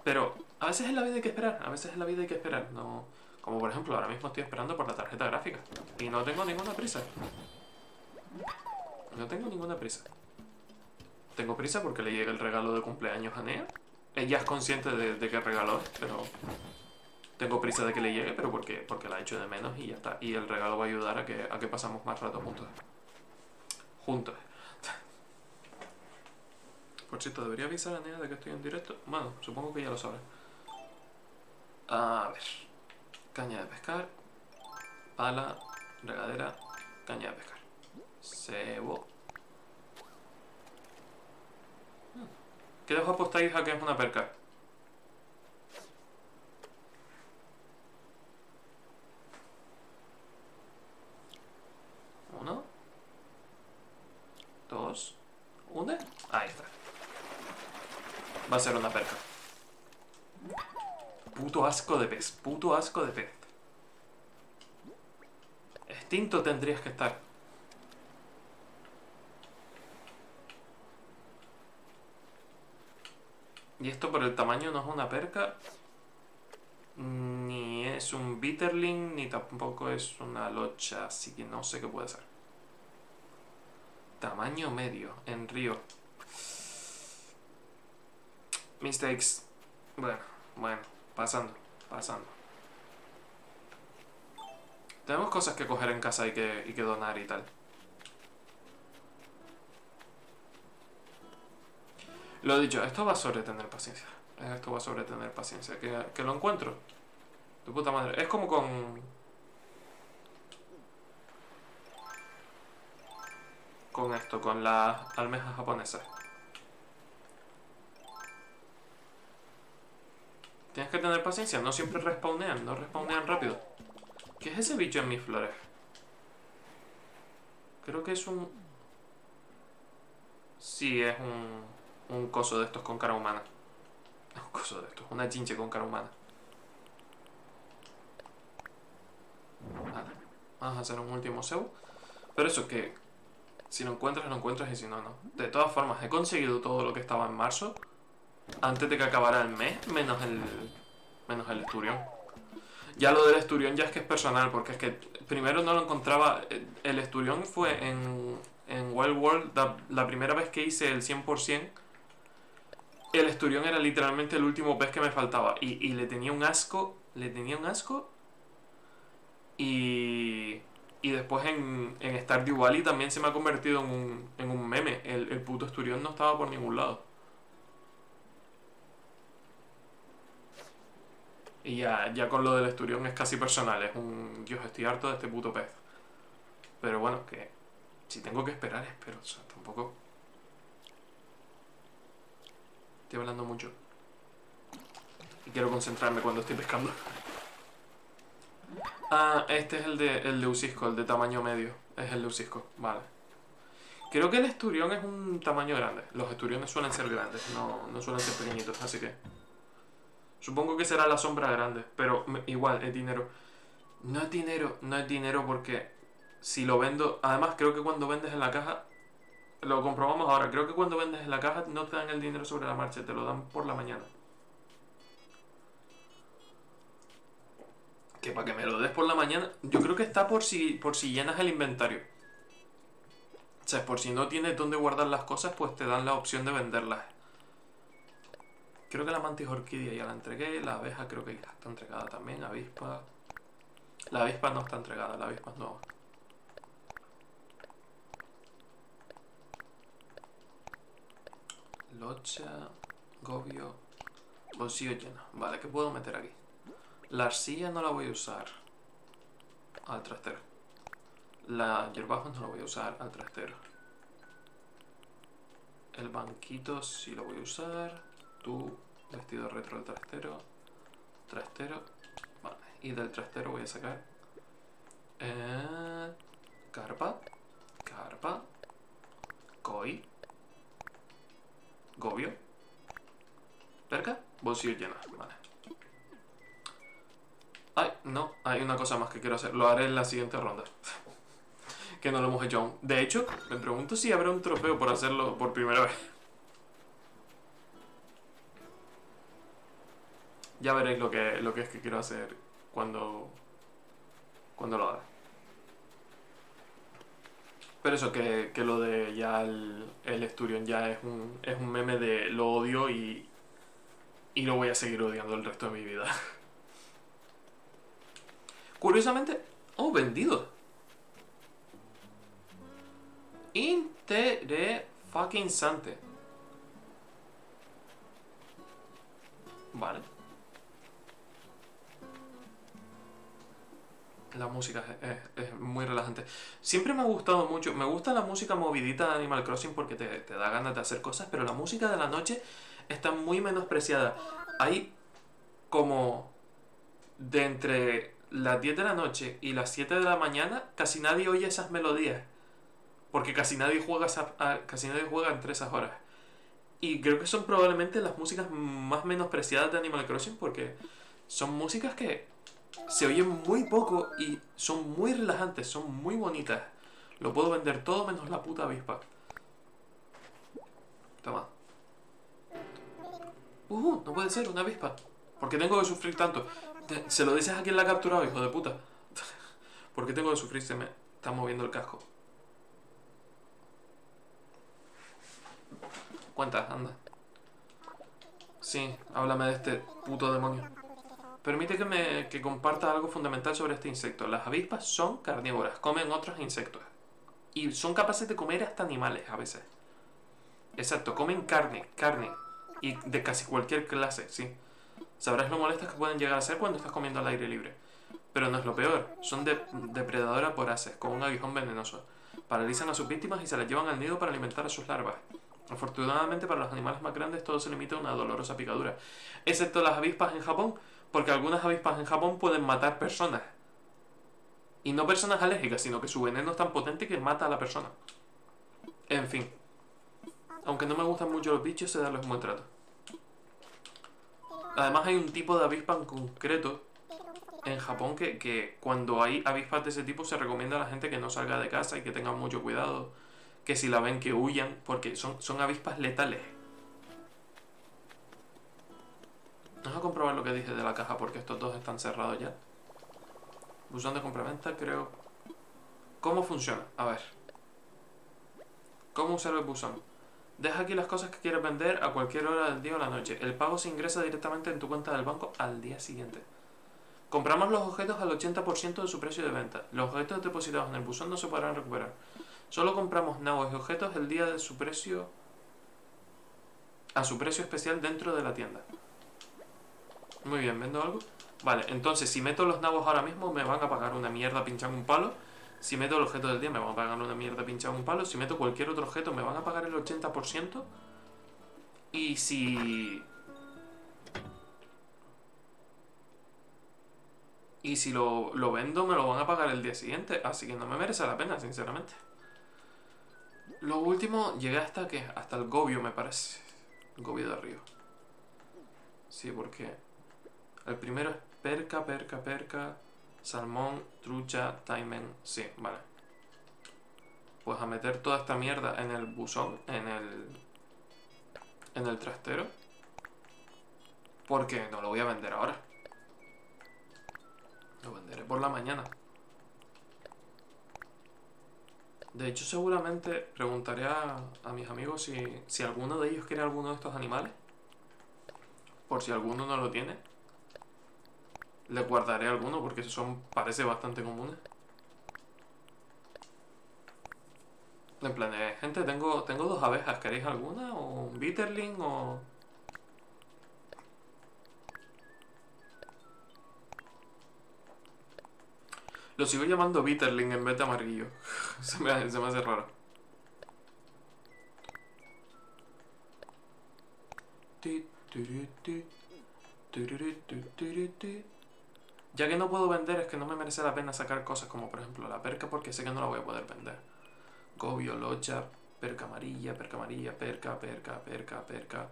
Pero a veces en la vida hay que esperar, a veces en la vida hay que esperar. No, como por ejemplo, ahora mismo estoy esperando por la tarjeta gráfica. Y no tengo ninguna prisa. No tengo ninguna prisa. Tengo prisa porque le llega el regalo de cumpleaños a Nea. Ella es consciente de, de qué regalo es, pero tengo prisa de que le llegue, pero porque, porque la echo de menos y ya está. Y el regalo va a ayudar a que, a que pasamos más rato juntos. Juntos. Por cierto, ¿debería avisar a Nea de que estoy en directo? Bueno, supongo que ya lo sabrá. A ver. Caña de pescar. Pala. Regadera. Caña de pescar. Cebo. ¿Qué os apostáis a que es una perca? Uno. Dos. Una. Ahí está. Va a ser una perca. Puto asco de pez. Puto asco de pez. Extinto tendrías que estar. Y esto por el tamaño no es una perca. Ni es un bitterling, ni tampoco es una locha, así que no sé qué puede ser. Tamaño medio, en río. Mistakes. Bueno, bueno, pasando, pasando. Tenemos cosas que coger en casa y que, y que donar y tal. Lo dicho, esto va sobre tener paciencia. Esto va sobre tener paciencia. Que, que lo encuentro. De puta madre. Es como con. Con esto, con las almejas japonesas. Tienes que tener paciencia, no siempre respawnean, no respawnean rápido. ¿Qué es ese bicho en mis flores? Creo que es un... Sí, es un... Un coso de estos con cara humana. Un coso de estos, una chinche con cara humana. Vale, vamos a hacer un último sebo. Pero eso que... Si lo encuentras, lo encuentras y si no, no. De todas formas, he conseguido todo lo que estaba en marzo. Antes de que acabara el mes, menos el... Menos el esturión. Ya lo del esturión ya es que es personal, porque es que primero no lo encontraba. El esturión fue en, en Wild World la, la primera vez que hice el 100%. El esturión era literalmente el último pez que me faltaba. Y, le tenía un asco. Le tenía un asco. Y. Y después en, en Stardew Valley también se me ha convertido en un, en un meme. El, el puto esturión no estaba por ningún lado. Y ya, ya con lo del esturión es casi personal, es un... Dios, estoy harto de este puto pez. Pero bueno, que si tengo que esperar, espero. O sea, tampoco... Estoy hablando mucho. Y quiero concentrarme cuando estoy pescando. Ah, este es el de, el de Usisco, el de tamaño medio. Es el de Usisco, vale. Creo que el esturión es un tamaño grande. Los esturiones suelen ser grandes, no, no suelen ser pequeñitos, así que... Supongo que será la sombra grande, pero igual es dinero. No es dinero, no es dinero porque si lo vendo, además creo que cuando vendes en la caja, lo comprobamos ahora, creo que cuando vendes en la caja no te dan el dinero sobre la marcha, te lo dan por la mañana. Que para que me lo des por la mañana, yo creo que está por si, por si llenas el inventario. O sea, por si no tienes dónde guardar las cosas, pues te dan la opción de venderlas. Creo que la mantis orquídea ya la entregué, la abeja creo que ya está entregada también, avispa. La avispa no está entregada, la avispa es nueva. Locha, gobio, bolsillo lleno. Vale, ¿qué puedo meter aquí? La arcilla no la voy a usar al trastero. La hierbajo no la voy a usar al trastero. El banquito sí lo voy a usar. Tú, vestido retro del trastero. Trastero. Vale. Y del trastero voy a sacar. Eh, carpa. Carpa. Koi. Gobio. Perca. Bolsillo lleno. Vale. Ay, no. Hay una cosa más que quiero hacer. Lo haré en la siguiente ronda. que no lo hemos hecho aún. De hecho, me pregunto si habrá un trofeo por hacerlo por primera vez. Ya veréis lo que, lo que es que quiero hacer cuando, cuando lo haga. Pero eso, que, que lo de ya el, el Esturion ya es un, es un meme de lo odio y, y lo voy a seguir odiando el resto de mi vida. Curiosamente, oh, vendido. Interesante. Vale. La música es, es- muy relajante. Siempre me ha gustado mucho. Me gusta la música movidita de Animal Crossing porque te, te da ganas de hacer cosas, pero la música de la noche está muy menospreciada. Hay como de entre las 10 de la noche y las 7 de la mañana, casi nadie oye esas melodías. Porque casi nadie juega, esa- a- casi nadie juega entre esas horas. Y creo que son probablemente las músicas más menospreciadas de Animal Crossing porque son músicas que se oyen muy poco y son muy relajantes, son muy bonitas. Lo puedo vender todo menos la puta avispa. Toma. Uh, no puede ser, una avispa. ¿Por qué tengo que sufrir tanto? Se lo dices a quien la ha capturado, hijo de puta. ¿Por qué tengo que sufrir? Se me está moviendo el casco. Cuenta, anda. Sí, háblame de este puto demonio. Permite que me que comparta algo fundamental sobre este insecto. Las avispas son carnívoras, comen otros insectos. Y son capaces de comer hasta animales a veces. Exacto, comen carne, carne. Y de casi cualquier clase, sí. Sabrás lo molestas que pueden llegar a ser cuando estás comiendo al aire libre. Pero no es lo peor, son de, depredadoras voraces, con un aguijón venenoso. Paralizan a sus víctimas y se las llevan al nido para alimentar a sus larvas. Afortunadamente para los animales más grandes todo se limita a una dolorosa picadura. Excepto las avispas en Japón, porque algunas avispas en Japón pueden matar personas. Y no personas alérgicas, sino que su veneno es tan potente que mata a la persona. En fin. Aunque no me gustan mucho los bichos, se darles un buen trato. Además hay un tipo de avispa en concreto en Japón que, que cuando hay avispas de ese tipo se recomienda a la gente que no salga de casa y que tengan mucho cuidado. Que si la ven que huyan, porque son, son avispas letales. Vamos a comprobar lo que dije de la caja porque estos dos están cerrados ya. Buzón de compraventa, creo. ¿Cómo funciona? A ver. ¿Cómo usar el buzón? Deja aquí las cosas que quieres vender a cualquier hora del día o la noche. El pago se ingresa directamente en tu cuenta del banco al día siguiente. Compramos los objetos al 80% de su precio de venta. Los objetos depositados en el buzón no se podrán recuperar. Solo compramos nabos y objetos el día de su precio a su precio especial dentro de la tienda. Muy bien, ¿vendo algo? Vale, entonces si meto los nabos ahora mismo me van a pagar una mierda pinchando un palo. Si meto el objeto del día me van a pagar una mierda pinchando un palo. Si meto cualquier otro objeto me van a pagar el 80%. Y si... Y si lo, lo vendo me lo van a pagar el día siguiente. Así que no me merece la pena, sinceramente. Lo último, llegué hasta que hasta el Gobio me parece. Gobio de Río. Sí, porque el primero es perca, perca, perca, salmón, trucha, taimen. Sí, vale. Pues a meter toda esta mierda en el buzón, en el en el trastero. Porque no lo voy a vender ahora. Lo venderé por la mañana. De hecho, seguramente preguntaré a, a mis amigos si, si alguno de ellos quiere alguno de estos animales. Por si alguno no lo tiene. Le guardaré alguno porque son parece bastante comunes. En plan, eh, gente, tengo, tengo dos abejas. ¿Queréis alguna? ¿O un bitterling? ¿O...? Lo sigo llamando bitterling en vez de amarillo. se, me, se me hace raro. Ya que no puedo vender, es que no me merece la pena sacar cosas como por ejemplo la perca porque sé que no la voy a poder vender. Gobio, locha, perca amarilla, perca amarilla, perca, perca, perca, perca,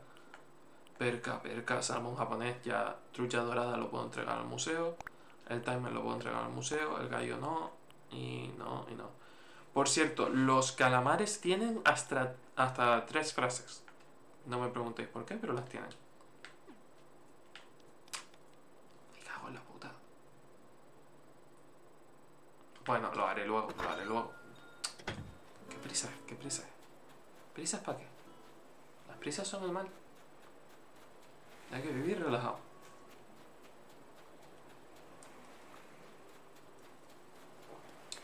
perca, perca, salmón japonés, ya trucha dorada lo puedo entregar al museo, el timer lo puedo entregar al museo, el gallo no, y no, y no. Por cierto, los calamares tienen hasta, hasta tres frases. No me preguntéis por qué, pero las tienen. Me cago en la puta. Bueno, lo haré luego, lo haré luego. ¿Qué prisa? ¿Qué prisa? ¿Prisas para qué? Las prisas son el mal. Hay que vivir relajado.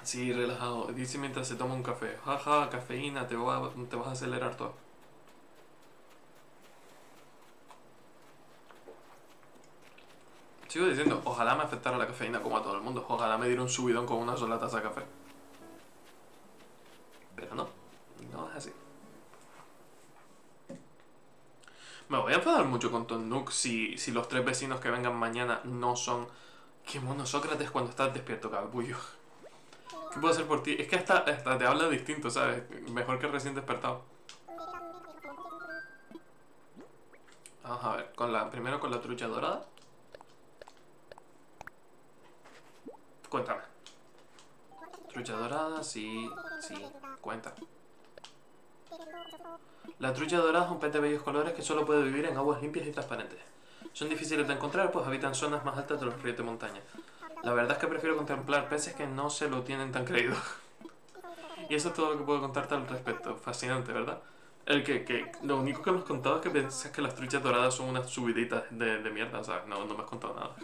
Sí, relajado. Dice mientras se toma un café. Jaja, cafeína, te, va- te vas a acelerar todo. Sigo diciendo, ojalá me afectara la cafeína como a todo el mundo. Ojalá me diera un subidón con una sola taza de café. Pero no, no es así. Me voy a enfadar mucho con Tom Nook si, si los tres vecinos que vengan mañana no son... ¡Qué mono Sócrates cuando estás despierto, capullo! ¿Qué puedo hacer por ti? Es que hasta, hasta te habla distinto, ¿sabes? Mejor que recién despertado. Vamos a ver, con la, primero con la trucha dorada. Cuéntame. Trucha dorada, sí, sí, cuenta. La trucha dorada es un pez de bellos colores que solo puede vivir en aguas limpias y transparentes. Son difíciles de encontrar, pues habitan zonas más altas de los ríos de montaña. La verdad es que prefiero contemplar peces que no se lo tienen tan creído. y eso es todo lo que puedo contarte al respecto. Fascinante, ¿verdad? El que, que lo único que me has contado es que piensas que las truchas doradas son unas subiditas de, de mierda, ¿sabes? No, no me has contado nada.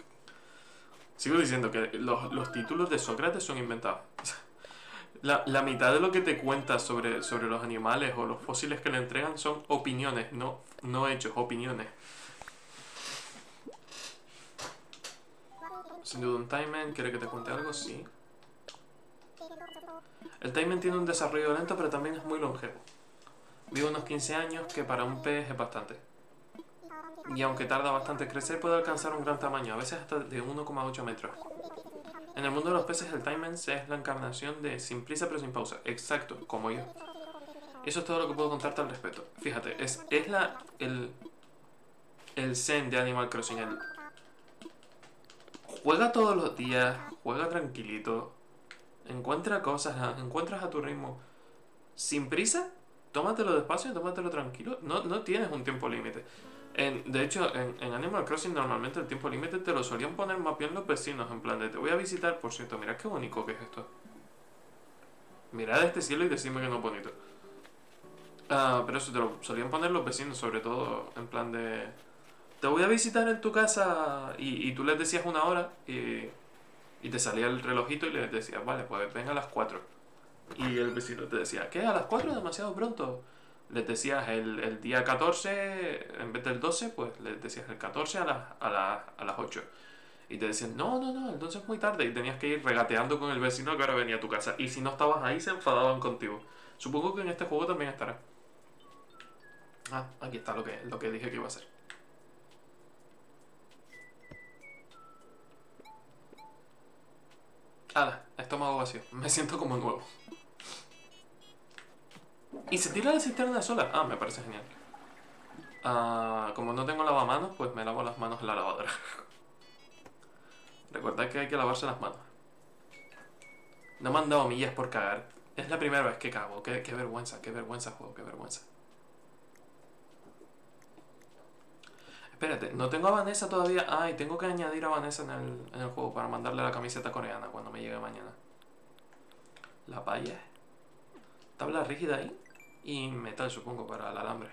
Sigo diciendo que los, los títulos de Sócrates son inventados. La, la mitad de lo que te cuenta sobre, sobre los animales o los fósiles que le entregan son opiniones, no, no hechos, opiniones. Sin duda un Taimen, ¿quiere que te cuente algo? Sí. El Taimen tiene un desarrollo lento pero también es muy longevo. Vive unos 15 años que para un pez es bastante. Y aunque tarda bastante en crecer puede alcanzar un gran tamaño, a veces hasta de 1,8 metros. En el mundo de los peces el Taimen es la encarnación de sin prisa pero sin pausa. Exacto, como yo. Eso es todo lo que puedo contarte al respecto. Fíjate, es, es la, el, el zen de Animal Crossing. El, juega todos los días, juega tranquilito, encuentra cosas, encuentras a tu ritmo. Sin prisa, tómatelo despacio, tómatelo tranquilo. No, no tienes un tiempo límite. En, de hecho, en, en Animal Crossing normalmente el tiempo límite te lo solían poner más bien los vecinos, en plan de te voy a visitar, por cierto, mirad qué bonito que es esto. Mirad este cielo y decidme que no es bonito. Ah, pero eso te lo solían poner los vecinos, sobre todo, en plan de... Te voy a visitar en tu casa y, y tú les decías una hora y, y te salía el relojito y les decías, vale, pues venga a las 4. Y el vecino te decía, ¿qué? ¿A las 4 es demasiado pronto? Les decías el, el día 14, en vez del 12, pues les decías el 14 a, las a, las a las 8. Y te decían, no, no, no, entonces es muy tarde. Y tenías que ir regateando con el vecino que ahora venía a tu casa. Y si no estabas ahí, se enfadaban contigo. Supongo que en este juego también estará. Ah, aquí está lo que, lo que dije que iba a hacer. Hala, estómago vacío. Me siento como nuevo. Y se tira la cisterna sola. Ah, me parece genial. Ah, como no tengo lavamanos, pues me lavo las manos en la lavadora. Recordad que hay que lavarse las manos. No me han dado millas por cagar. Es la primera vez que cago. Qué, qué vergüenza, qué vergüenza juego, qué vergüenza. Espérate, no tengo a Vanessa todavía. Ay, tengo que añadir a Vanessa en el, en el juego para mandarle la camiseta coreana cuando me llegue mañana. La palla. Tabla rígida ahí. Y metal, supongo, para el alambre.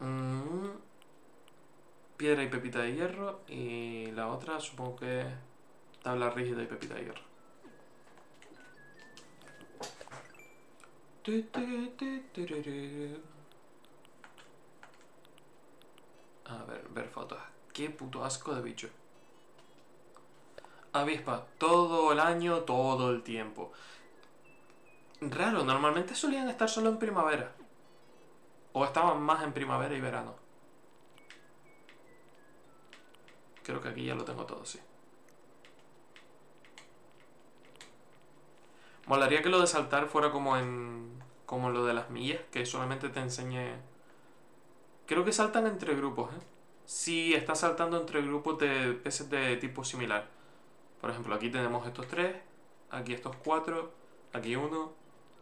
Mm, piedra y pepita de hierro. Y la otra, supongo que tabla rígida y pepita de hierro. A ver, ver fotos. Qué puto asco de bicho. Avispa, todo el año, todo el tiempo. Raro, normalmente solían estar solo en primavera. O estaban más en primavera y verano. Creo que aquí ya lo tengo todo, sí. Molaría que lo de saltar fuera como en. como lo de las millas, que solamente te enseñe. Creo que saltan entre grupos, ¿eh? Si estás saltando entre grupos de peces de tipo similar. Por ejemplo, aquí tenemos estos tres, aquí estos cuatro, aquí uno,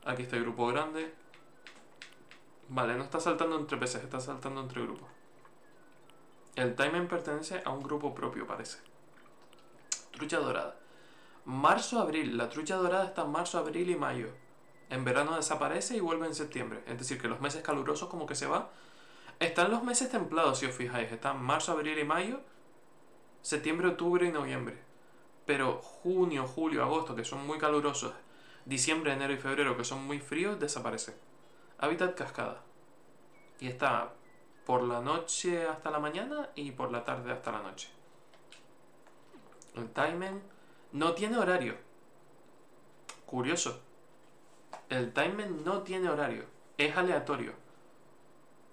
aquí este grupo grande. Vale, no está saltando entre peces, está saltando entre grupos. El timing pertenece a un grupo propio, parece. Trucha dorada. Marzo-abril. La trucha dorada está en marzo, abril y mayo. En verano desaparece y vuelve en septiembre. Es decir, que los meses calurosos como que se va. Están los meses templados, si os fijáis. Están marzo, abril y mayo. Septiembre, octubre y noviembre. Pero junio, julio, agosto, que son muy calurosos. Diciembre, enero y febrero, que son muy fríos, desaparecen. Hábitat cascada. Y está por la noche hasta la mañana y por la tarde hasta la noche. El timing no tiene horario. Curioso. El timing no tiene horario. Es aleatorio.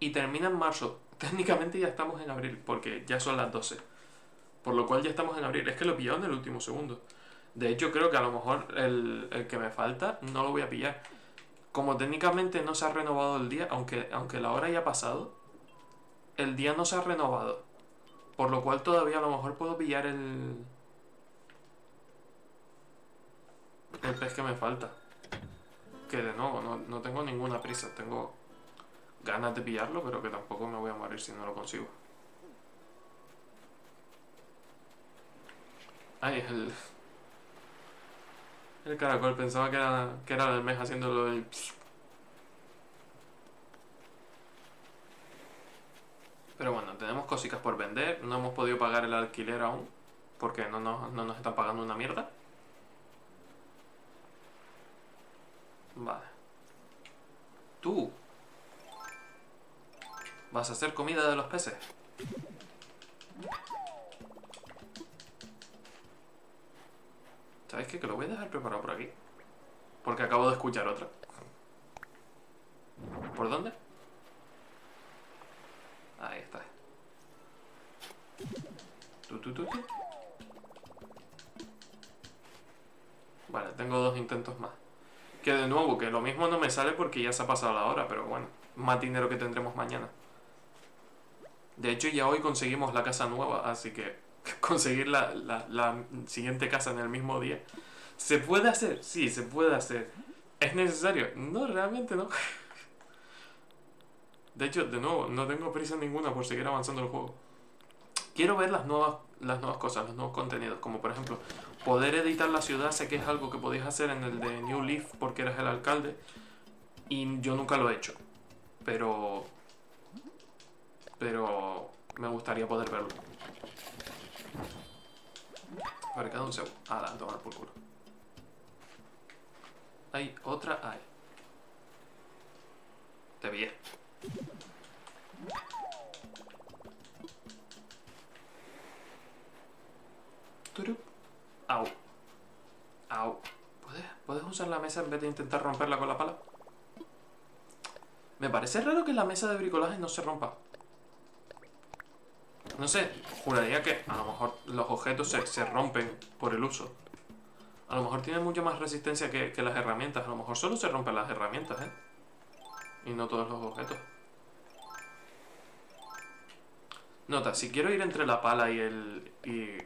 Y termina en marzo. Técnicamente ya estamos en abril, porque ya son las 12. Por lo cual ya estamos en abril. Es que lo he en el último segundo. De hecho, creo que a lo mejor el, el que me falta no lo voy a pillar. Como técnicamente no se ha renovado el día, aunque, aunque la hora haya pasado, el día no se ha renovado. Por lo cual todavía a lo mejor puedo pillar el... El pez que me falta. Que de nuevo, no, no tengo ninguna prisa. Tengo ganas de pillarlo, pero que tampoco me voy a morir si no lo consigo. Ay, el... El caracol pensaba que era, que era mes haciéndolo del... Pero bueno, tenemos cositas por vender. No hemos podido pagar el alquiler aún. Porque no nos, no nos están pagando una mierda. Vale. Tú. ¿Vas a hacer comida de los peces? ¿Sabes qué? Que lo voy a dejar preparado por aquí. Porque acabo de escuchar otra. ¿Por dónde? Ahí está. Vale, tengo dos intentos más. Que de nuevo, que lo mismo no me sale porque ya se ha pasado la hora, pero bueno, más dinero que tendremos mañana. De hecho, ya hoy conseguimos la casa nueva, así que conseguir la, la, la siguiente casa en el mismo día. ¿Se puede hacer? Sí, se puede hacer. ¿Es necesario? No, realmente no. De hecho, de nuevo, no tengo prisa ninguna por seguir avanzando el juego. Quiero ver las nuevas, las nuevas cosas, los nuevos contenidos, como por ejemplo, poder editar la ciudad, sé que es algo que podías hacer en el de New Leaf porque eres el alcalde, y yo nunca lo he hecho, pero... Pero me gustaría poder verlo. Cada un segundo. Ah, la tomar por culo. Hay otra, hay. Te vi. Au. Au. ¿Puedes, usar la mesa en vez de intentar romperla con la pala? Me parece raro que la mesa de bricolaje no se rompa. No sé, juraría que a lo mejor los objetos se, rompen por el uso. A lo mejor tiene mucha más resistencia que, que, las herramientas. A lo mejor solo se rompen las herramientas, ¿eh? Y no todos los objetos. Nota, si quiero ir entre la pala y el... Y,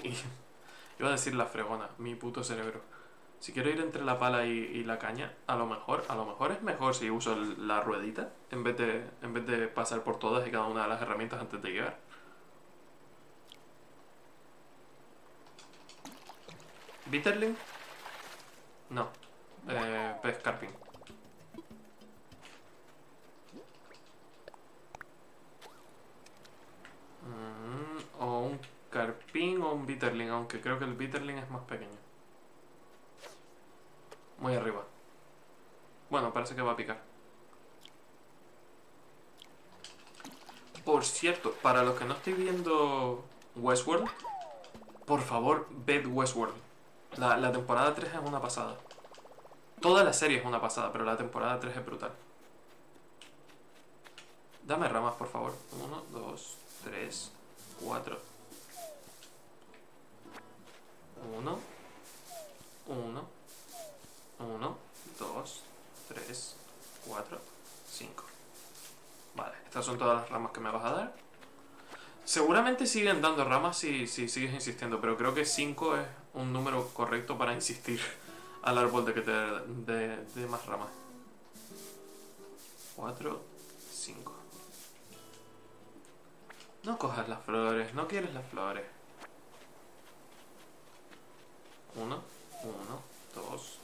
iba a decir la fregona, mi puto cerebro. Si quiero ir entre la pala y, la caña, a lo mejor, a lo mejor es mejor si uso la ruedita en vez de, en vez de pasar por todas y cada una de las herramientas antes de llegar. ¿Bitterling? No. Eh, pez carping. Mm, o un carpín o un bitterling, aunque creo que el bitterling es más pequeño. Muy arriba. Bueno, parece que va a picar. Por cierto, para los que no estoy viendo Westworld, por favor, ved Westworld. La, la temporada 3 es una pasada. Toda la serie es una pasada, pero la temporada 3 es brutal. Dame ramas, por favor. Uno, dos, tres, cuatro. Uno, uno, uno, dos, tres, cuatro, cinco. Vale, estas son todas las ramas que me vas a dar. Seguramente siguen dando ramas si, si sigues insistiendo, pero creo que 5 es un número correcto para insistir al árbol de que te dé más ramas. 4, 5. No cojas las flores, no quieres las flores. 1, 1, 2,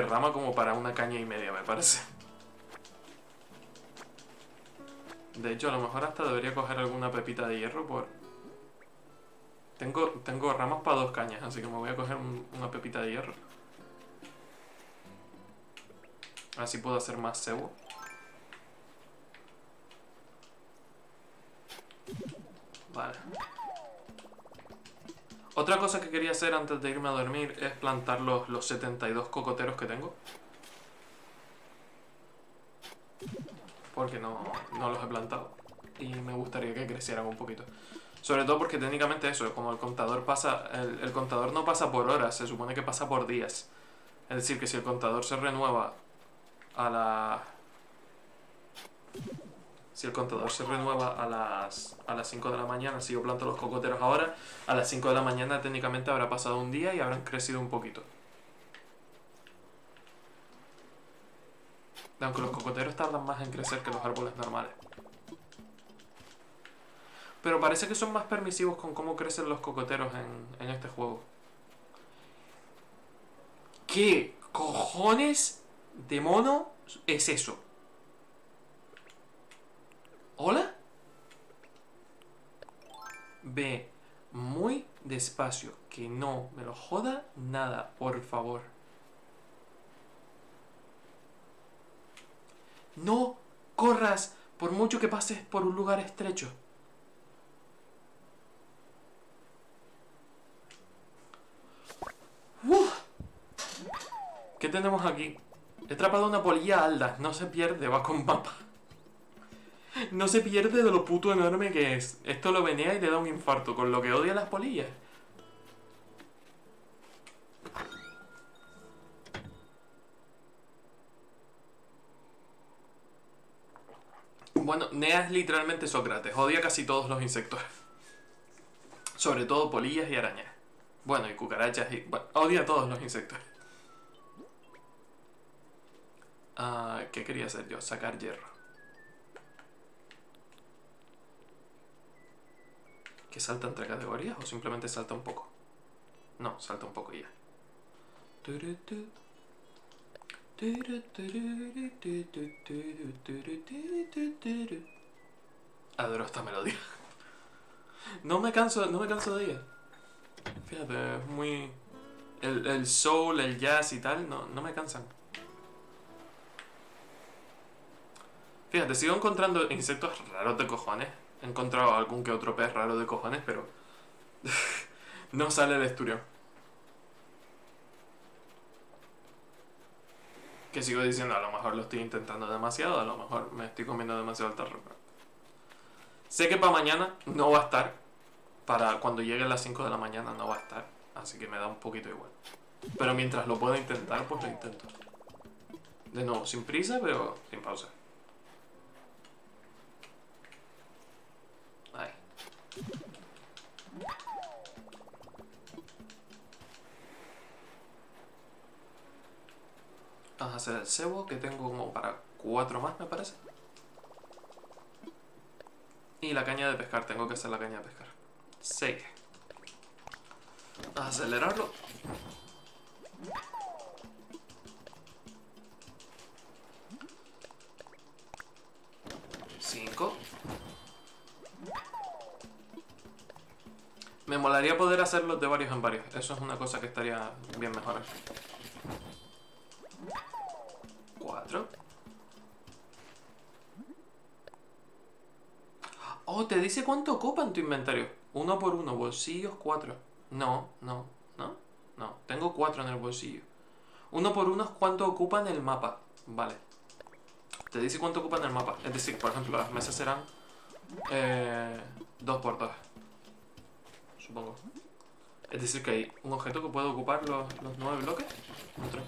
Tengo de rama como para una caña y media, me parece. De hecho, a lo mejor hasta debería coger alguna pepita de hierro por... Tengo, tengo ramas para dos cañas, así que me voy a coger una pepita de hierro. Así puedo hacer más cebo. Otra cosa que quería hacer antes de irme a dormir es plantar los, los 72 cocoteros que tengo. Porque no, no los he plantado. Y me gustaría que crecieran un poquito. Sobre todo porque técnicamente eso, como el contador pasa, el, el, contador no pasa por horas, se supone que pasa por días. Es decir, que si el contador se renueva a la si el contador se renueva a las, a las 5 de la mañana, si yo planto los cocoteros ahora, a las 5 de la mañana técnicamente habrá pasado un día y habrán crecido un poquito. Aunque los cocoteros tardan más en crecer que los árboles normales. Pero parece que son más permisivos con cómo crecen los cocoteros en, en este juego. ¿Qué cojones de mono es eso? ¿Hola? Ve muy despacio, que no me lo joda nada, por favor. No corras por mucho que pases por un lugar estrecho. ¿Qué tenemos aquí? He atrapado una polilla alda, no se pierde, va con mapa. No se pierde de lo puto enorme que es. Esto lo venía y le da un infarto, con lo que odia las polillas. Bueno, Nea es literalmente Sócrates, odia casi todos los insectos. Sobre todo polillas y arañas. Bueno, y cucarachas y... odia todos los insectos. Ah, ¿Qué quería hacer yo? Sacar hierro. ¿Que salta entre categorías o simplemente salta un poco? No, salta un poco ya. Adoro esta melodía. No me canso, no me canso de ella. Fíjate, es muy... El, el soul, el jazz y tal, no, no me cansan. Fíjate, sigo encontrando insectos raros de cojones. He encontrado algún que otro pez raro de cojones, pero no sale el esturión. Que sigo diciendo, a lo mejor lo estoy intentando demasiado, a lo mejor me estoy comiendo demasiado el tarro. Sé que para mañana no va a estar. Para cuando llegue a las 5 de la mañana no va a estar. Así que me da un poquito igual. Pero mientras lo pueda intentar, pues lo intento. De nuevo, sin prisa, pero sin pausa. Vamos a hacer el cebo, que tengo como para cuatro más, me parece. Y la caña de pescar, tengo que hacer la caña de pescar. 6. Vamos a acelerarlo. 5 Me molaría poder hacerlo de varios en varios. Eso es una cosa que estaría bien mejor. Oh, te dice cuánto ocupa en tu inventario. Uno por uno, bolsillos cuatro. No, no, no, no. Tengo cuatro en el bolsillo. Uno por uno es cuánto ocupa en el mapa. Vale. Te dice cuánto ocupa en el mapa. Es decir, por ejemplo, las mesas serán eh, dos por dos. Supongo. Es decir, que hay un objeto que puede ocupar los, nueve bloques. Un 3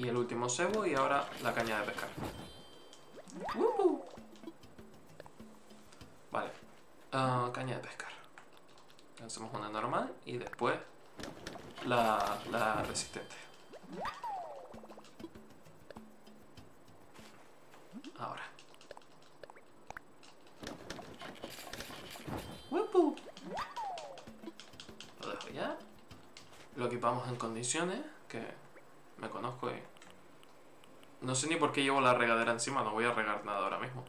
Y el último cebo y ahora la caña de pescar. Vale. Ah, caña de pescar. Hacemos una normal y después la, la resistente. Ahora. Lo dejo ya. Lo equipamos en condiciones que me conozco y... No sé ni por qué llevo la regadera encima, no voy a regar nada ahora mismo.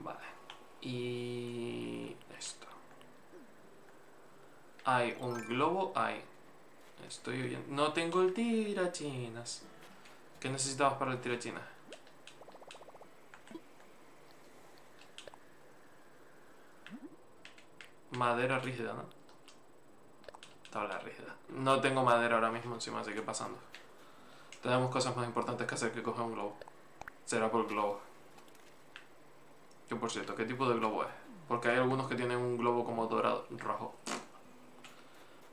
Vale. Y... esto. Hay un globo ahí. Estoy oyendo. No tengo el tirachinas. ¿Qué necesitabas para el tirachinas? Madera rígida, ¿no? No tengo madera ahora mismo encima, así que pasando. Tenemos cosas más importantes que hacer que coger un globo. Será por globo. Que por cierto, ¿qué tipo de globo es? Porque hay algunos que tienen un globo como dorado, rojo.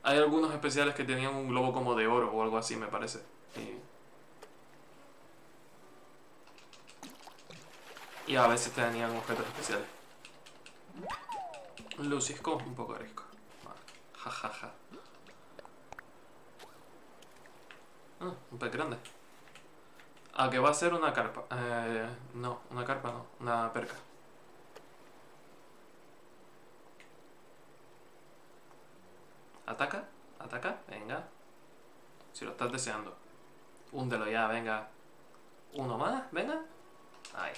Hay algunos especiales que tenían un globo como de oro o algo así, me parece. Y, y a veces tenían objetos especiales. Lucisco un poco risco. Jajaja. Ah, un pez grande. ¿A que va a ser una carpa? Eh, no, una carpa no, una perca. ¿Ataca? ¿Ataca? Venga. Si lo estás deseando. Húndelo ya, venga. Uno más, venga. Ahí.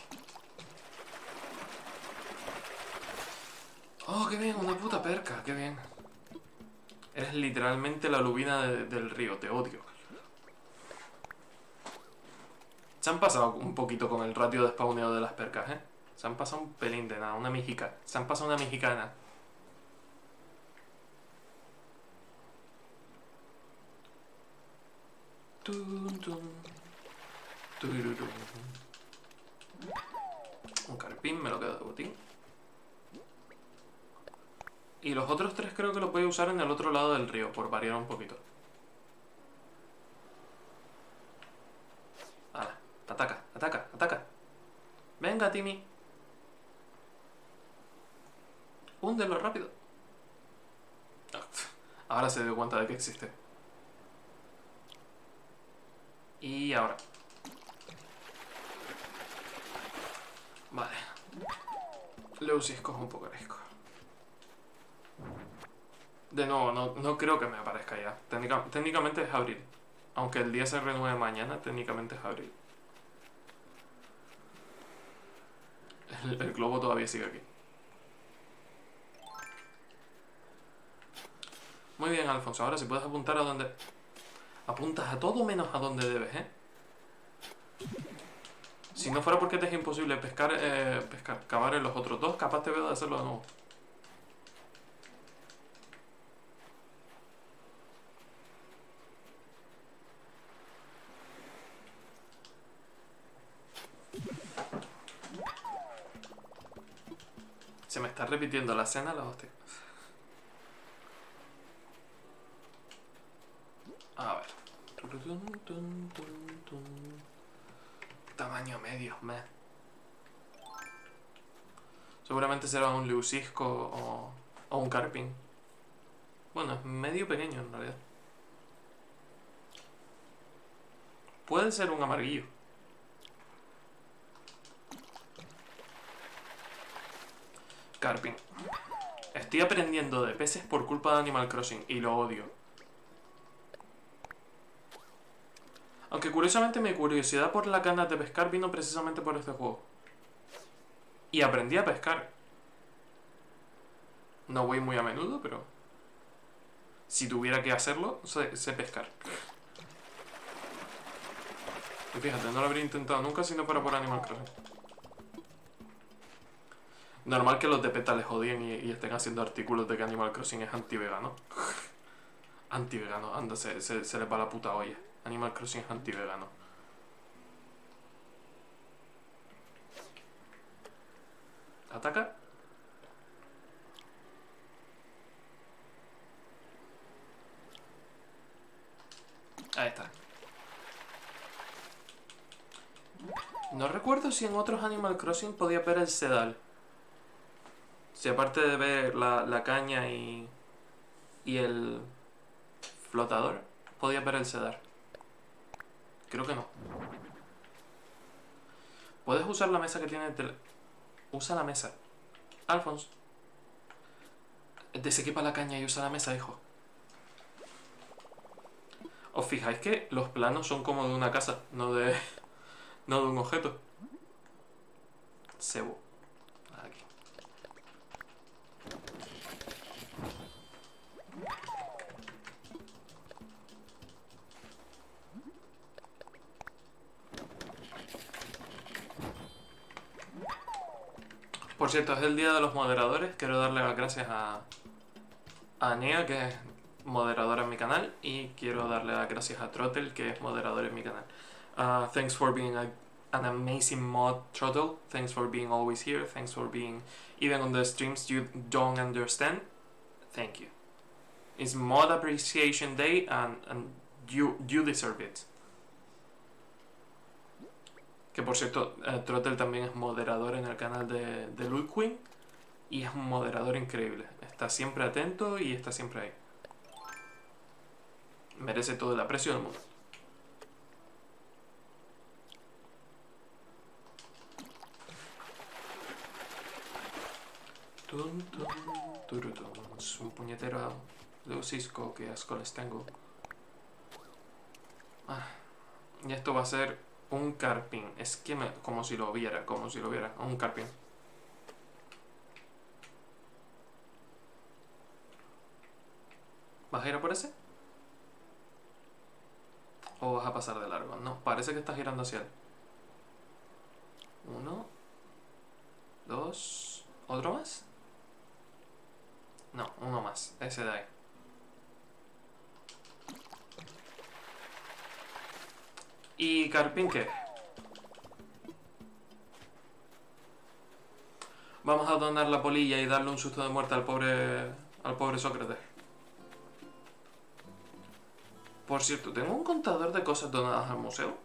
Oh, qué bien, una puta perca, qué bien. Eres literalmente la lubina del río, te odio. Se han pasado un poquito con el ratio de spawneo de las percas, ¿eh? Se han pasado un pelín de nada, una mexicana. Se han pasado una mexicana. Un carpín, me lo quedo de botín. Y los otros tres creo que los voy a usar en el otro lado del río, por variar un poquito. Vale, ataca, ataca, ataca. Venga, Timmy. Húndelo rápido. Ahora se dio cuenta de que existe. Y ahora. Vale. Lucy escoge un poco risco. De nuevo, no, creo que me aparezca ya. técnicamente es abril. Aunque el día se renueve mañana, técnicamente es abril. El, globo todavía sigue aquí. Muy bien, Alfonso. Ahora si puedes apuntar a donde... Apuntas a todo menos a donde debes, ¿eh? Si no fuera porque te es imposible pescar, eh, pescar, cavar en los otros dos, capaz te veo de hacerlo de nuevo. Repitiendo la cena, la hostia. A ver. Tamaño medio, me. Seguramente será un lucisco o, un carping. Bueno, es medio pequeño en realidad. Puede ser un amarillo. Estoy aprendiendo de peces por culpa de Animal Crossing y lo odio. Aunque curiosamente mi curiosidad por la ganas de pescar vino precisamente por este juego. Y aprendí a pescar. No voy muy a menudo, pero... Si tuviera que hacerlo, sé, sé pescar. Y fíjate, no lo habría intentado nunca si no fuera por Animal Crossing. Normal que los de PETA les odien y, estén haciendo artículos de que Animal Crossing es anti-vegano. anti-vegano, anda, se, se, se les va la puta olla. Animal Crossing es anti-vegano. Ataca. Ahí está. No recuerdo si en otros Animal Crossing podía ver el sedal. Si aparte de ver la, caña y, y el flotador, podía ver el sedal. Creo que no. Puedes usar la mesa que tiene el Usa la mesa. Alphonse. Desequipa la caña y usa la mesa, hijo. ¿Os fijáis que los planos son como de una casa, no de, no de un objeto? Cebo. Por cierto, es el día de los moderadores. Quiero darle las gracias a, a que es moderadora en mi canal y quiero darle las gracias a Trottle que es moderador en mi canal. Uh, thanks for being a, an amazing mod, Trottle. Thanks for being always here. Thanks for being even on the streams you don't understand. Thank you. It's Mod Appreciation Day and, and you, you deserve it. Que por cierto, uh, Trottle también es moderador en el canal de, de Louis Queen y es un moderador increíble. Está siempre atento y está siempre ahí merece todo el aprecio del mundo. Es un puñetero de Cisco que asco les tengo. Ah, y esto va a ser un carpín. Es que me, como si lo viera, como si lo viera. Un carpín. ¿Vas a ir a por ese? ¿O vas a pasar de largo? No, parece que está girando hacia él. Uno. Dos. ¿Otro más? No, uno más. Ese de ahí. ¿Y Carpín qué? Vamos a donar la polilla y darle un susto de muerte al pobre al pobre Sócrates. Por cierto, tengo un contador de cosas donadas al museo.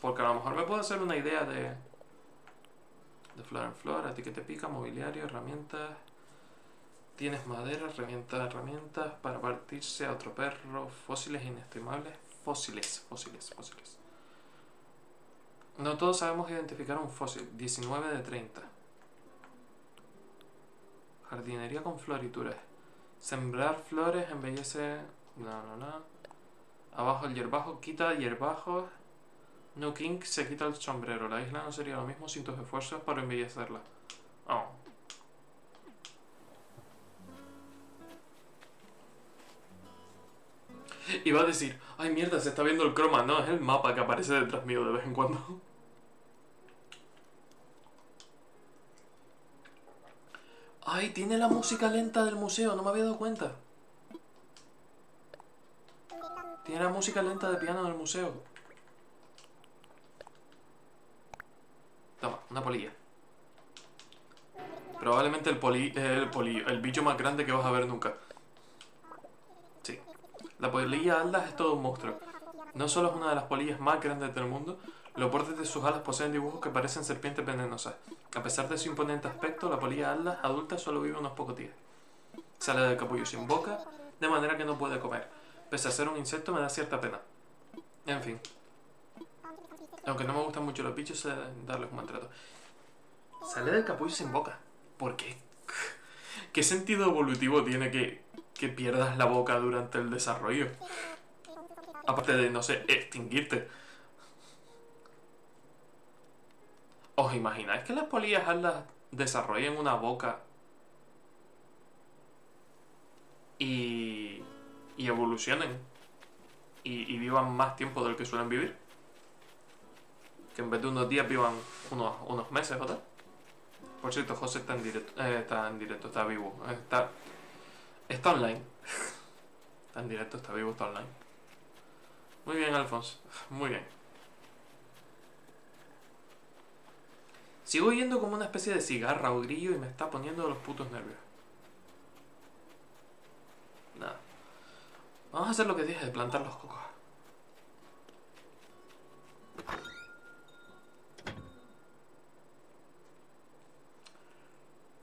Porque a lo mejor me puedo hacer una idea de... De flor en flor, a ti que te pica, mobiliario, herramientas... Tienes madera, herramientas, herramientas para partirse a otro perro, fósiles inestimables, fósiles, fósiles, fósiles. No todos sabemos identificar un fósil, 19 de 30. Jardinería con florituras. Sembrar flores embellece... No, no, no. Abajo el hierbajo quita hierbajos. No King se quita el sombrero. La isla no sería lo mismo sin tus esfuerzos para embellecerla. Oh. Iba a decir, ay mierda, se está viendo el croma. No, es el mapa que aparece detrás mío de vez en cuando. Ay, tiene la música lenta del museo, no me había dado cuenta. Tiene la música lenta de piano del museo. Toma, una polilla. Probablemente el poli, el poli, el bicho más grande que vas a ver nunca. La polilla aldas es todo un monstruo. No solo es una de las polillas más grandes del mundo, los bordes de sus alas poseen dibujos que parecen serpientes venenosas. A pesar de su imponente aspecto, la polilla aldas adulta solo vive unos pocos días. Sale del capullo sin boca, de manera que no puede comer Pese a ser un insecto me da cierta pena. En fin. Aunque no me gustan mucho los bichos, darles un maltrato. Sale del capullo sin boca. ¿Por qué? ¿Qué sentido evolutivo tiene que, que pierdas la boca durante el desarrollo? Aparte de, no sé, extinguirte. ¿Os imagináis que las polillas desarrollen una boca y y evolucionen y, vivan más tiempo del que suelen vivir. Que en vez de unos días vivan unos, unos meses o tal. Por cierto, José está en directo. eh, está en directo, está vivo. Está, está online. Está en directo, está vivo, está online. Muy bien, Alfonso. Muy bien. Sigo oyendo como una especie de cigarra o grillo y me está poniendo los putos nervios. Nada. Vamos a hacer lo que dije de plantar los cocos.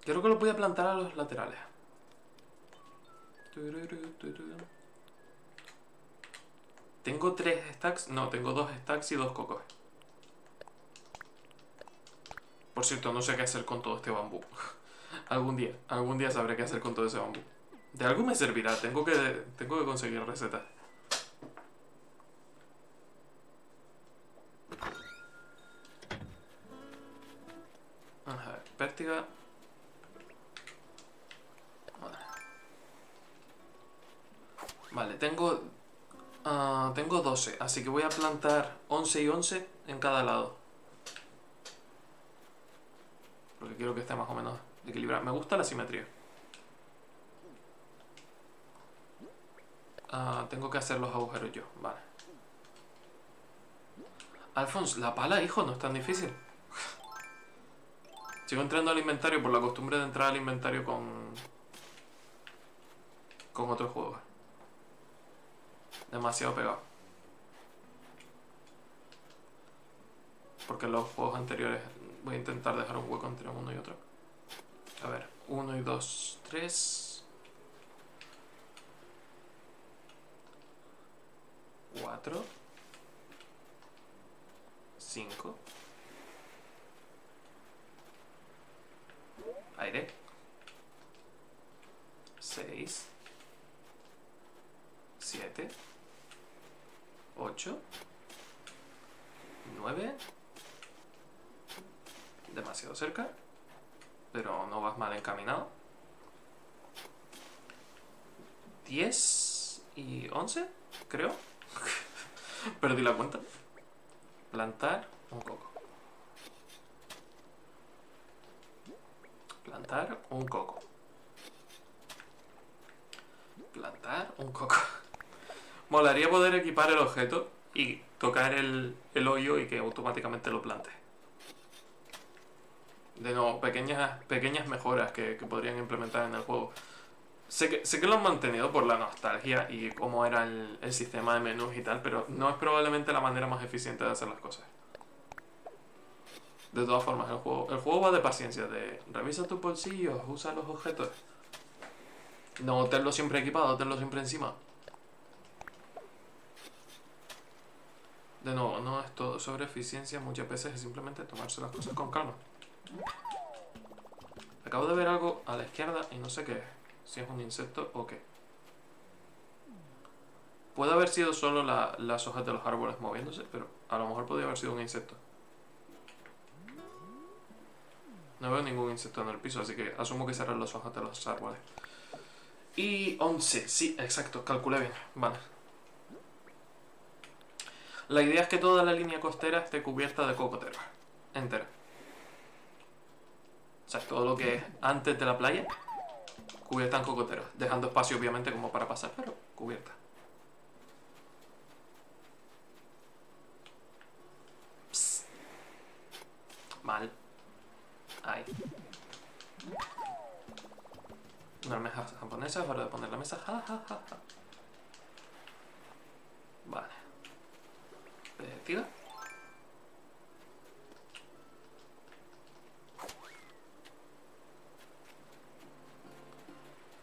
Creo que los voy a plantar a los laterales. Tengo tres stacks. No, tengo dos stacks y dos cocos. Por cierto, no sé qué hacer con todo este bambú. algún día, algún día sabré qué hacer con todo ese bambú. De algo me servirá, tengo que, tengo que conseguir recetas. Vamos a ver, pértiga. Vale, tengo... ah, tengo 12, así que voy a plantar 11 y 11 en cada lado. Porque quiero que esté más o menos equilibrado. Me gusta la simetría. Ah, tengo que hacer los agujeros yo, vale. Alphonse, la pala, hijo, no es tan difícil. Sigo entrando al inventario por la costumbre de entrar al inventario con... Con otros juegos. Demasiado pegado. Porque los juegos anteriores voy a intentar dejar un hueco entre uno y otro. A ver, uno y dos, tres... Cuatro... Cinco... Aire. Seis... Siete... Ocho... Nueve... Demasiado cerca. Pero no vas mal encaminado. 10 y 11, creo. Perdí la cuenta. Plantar un coco. Plantar un coco. Plantar un coco. Molaría poder equipar el objeto y tocar el, el hoyo y que automáticamente lo plante. De nuevo, pequeñas, pequeñas mejoras que, que podrían implementar en el juego. Sé que, sé que lo han mantenido por la nostalgia y cómo era el, el sistema de menús y tal, pero no es probablemente la manera más eficiente de hacer las cosas. De todas formas, el juego, el juego va de paciencia, de revisa tus bolsillos, usa los objetos. No tenerlo siempre equipado, tenerlo siempre encima. De nuevo, no es todo sobre eficiencia, muchas veces es simplemente tomarse las cosas con calma. Acabo de ver algo a la izquierda y no sé qué es. Si es un insecto o qué. Puede haber sido solo la- las hojas de los árboles moviéndose, pero a lo mejor podría haber sido un insecto. No veo ningún insecto en el piso, así que asumo que serán las hojas de los árboles. Y 11, sí, exacto, calculé bien. Vale. La idea es que toda la línea costera esté cubierta de cocotero. Entera. O sea, todo lo que es antes de la playa, cubierta en cocoteros. Dejando espacio, obviamente, como para pasar, pero cubierta. Psst. Mal. Ahí. Una almeja japonesa, hora de poner la mesa. Ja. Vale.